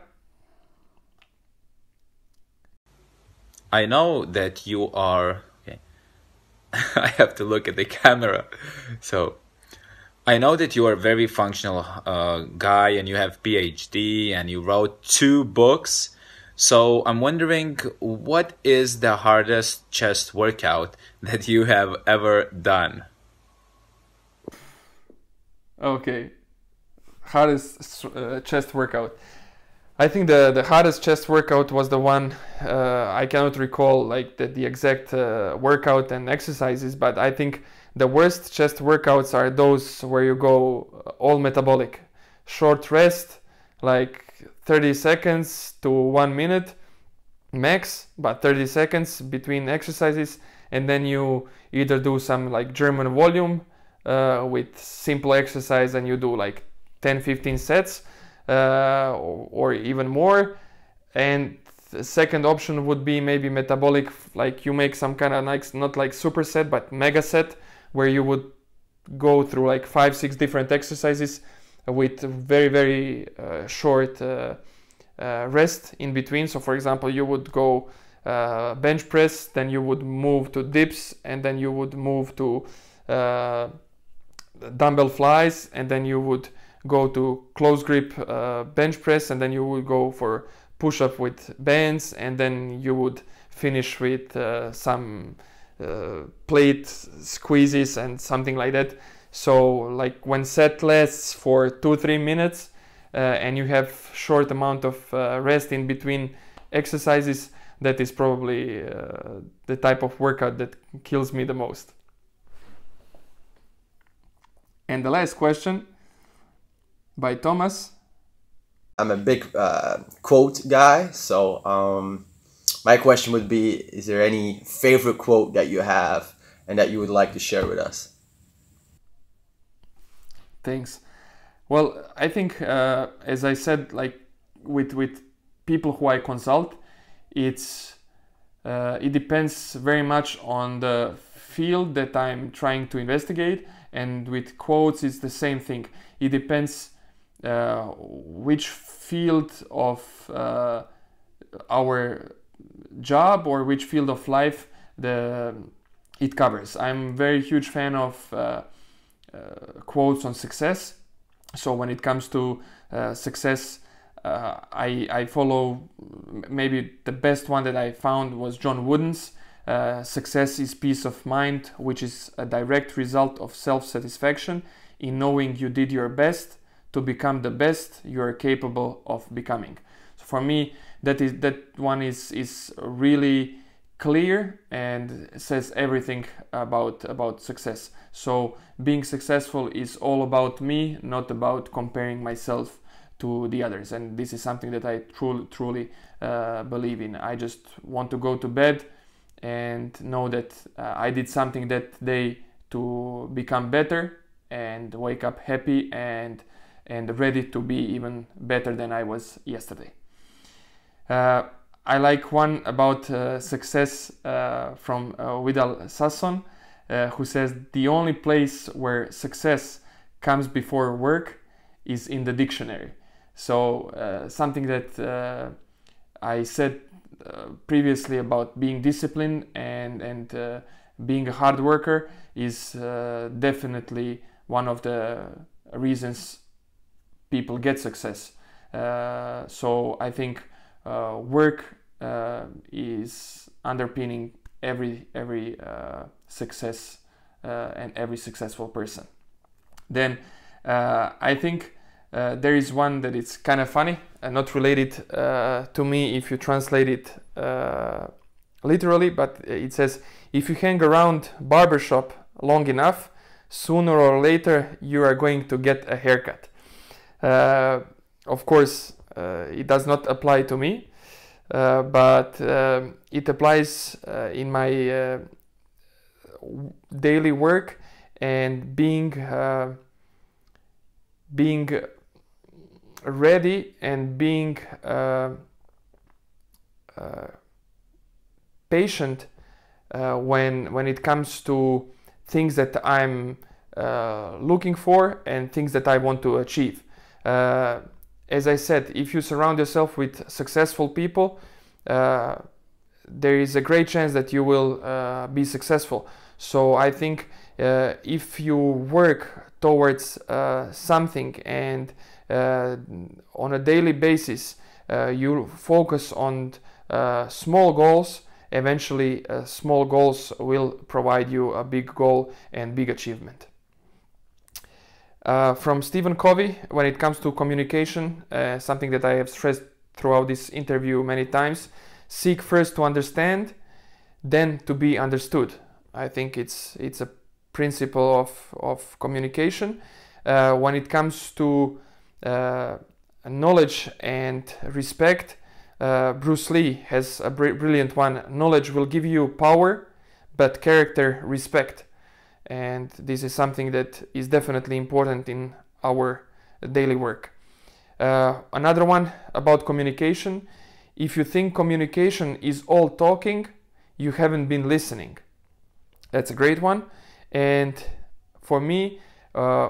I know that you are. Okay. I have to look at the camera. So, I know that you are a very functional uh, guy and you have PhD and you wrote two books. So I'm wondering what is the hardest chest workout that you have ever done? Okay, hardest uh, chest workout. I think the, the hardest chest workout was the one uh, I cannot recall like the, the exact uh, workout and exercises, but I think the worst chest workouts are those where you go all metabolic, short rest, like 30 seconds to one minute max, but 30 seconds between exercises, and then you either do some like German volume uh, with simple exercise and you do like 10 15 sets uh, or, even more. And the second option would be maybe metabolic like you make some kind of like not like superset but mega set where you would go through like five six different exercises with very very uh, short uh, uh, rest in between. So for example you would go uh, bench press then you would move to dips and then you would move to dumbbell flies and then you would go to close grip uh, bench press and then you would go for push up with bands and then you would finish with uh, some uh, plate squeezes and something like that. So like when set lasts for two three minutes uh, and you have short amount of uh, rest in between exercises that is probably uh, the type of workout that kills me the most. And the last question by Thomas. I'm a big uh, quote guy, so um, my question would be Is there any favorite quote that you have and that you would like to share with us? Thanks. Well, I think, uh, as I said, like with, with people who I consult, it's uh, it depends very much on the field that I'm trying to investigate and with quotes it's the same thing it depends which field of uh, our job or which field of life the it covers. I'm very huge fan of uh, uh quotes on success. So when it comes to uh, success uh, I, I follow maybe the best one that I found was John Wooden's uh, success is peace of mind, which is a direct result of self satisfaction in knowing you did your best to become the best you are capable of becoming. So for me, that is that one is is really clear and says everything about about success. So being successful is all about me, not about comparing myself to the others. And this is something that I truly truly uh, believe in. I just want to go to bed and know that uh, I did something that day to become better and wake up happy and and ready to be even better than I was yesterday. Uh, I like one about uh, success uh, from uh, Vidal Sassoon, uh, who says the only place where success comes before work is in the dictionary. So something that I said uh, previously about being disciplined and and uh, being a hard worker is uh, definitely one of the reasons people get success. Uh, so I think uh, work is underpinning every every success and every successful person. Then I think uh, there is one that is kind of funny and not related uh, to me if you translate it uh, literally, but it says if you hang around barbershop long enough, sooner or later you are going to get a haircut. Uh, of course, uh, it does not apply to me, uh, but it applies in my daily work and being being ready and being uh, uh, patient uh, when when it comes to things that I'm looking for and things that I want to achieve. Uh, as I said, if you surround yourself with successful people, uh, there is a great chance that you will uh, be successful. So I think uh, if you work towards uh, something and on a daily basis you focus on small goals, eventually small goals will provide you a big goal and big achievement. Uh, from Stephen Covey, when it comes to communication, uh, something that I have stressed throughout this interview many times, seek first to understand, then to be understood. I think it's it's a principle of, of communication. Uh, when it comes to uh, knowledge and respect, uh, Bruce Lee has a br- brilliant one. Knowledge will give you power, but character respect and this is something that is definitely important in our daily work. Uh, another one about communication. If you think communication is all talking, you haven't been listening. That's a great one. And for me, uh,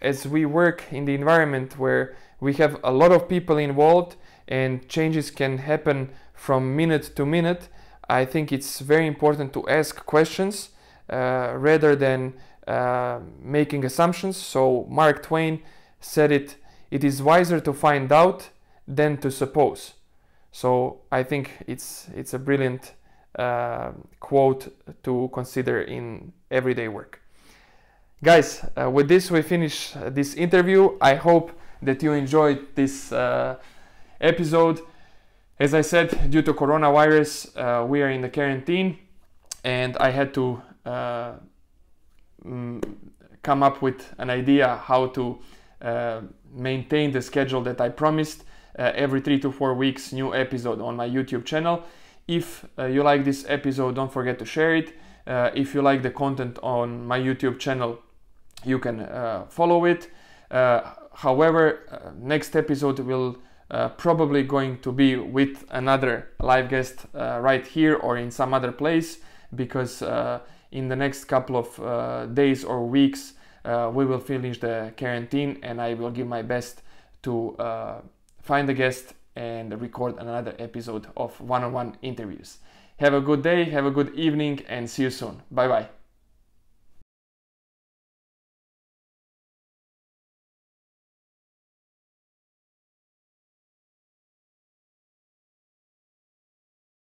as we work in the environment where we have a lot of people involved and changes can happen from minute to minute, I think it's very important to ask questions rather than uh, making assumptions. So Mark Twain said it, it is wiser to find out than to suppose. So I think it's, it's a brilliant uh, quote to consider in everyday work. Guys, uh, with this we finish this interview. I hope that you enjoyed this uh, episode. As I said, due to coronavirus, uh, we are in the quarantine and I had to uh, mm, come up with an idea how to uh, maintain the schedule that I promised uh, every three to four weeks new episode on my YouTube channel. If you like this episode, don't forget to share it. if you like the content on my YouTube channel, you can follow it. however, next episode will uh, probably going to be with another live guest uh, right here or in some other place because uh, in the next couple of uh, days or weeks uh, we will finish the quarantine and I will give my best to uh, find a guest and record another episode of one-on-one interviews. Have a good day, have a good evening and see you soon. Bye bye.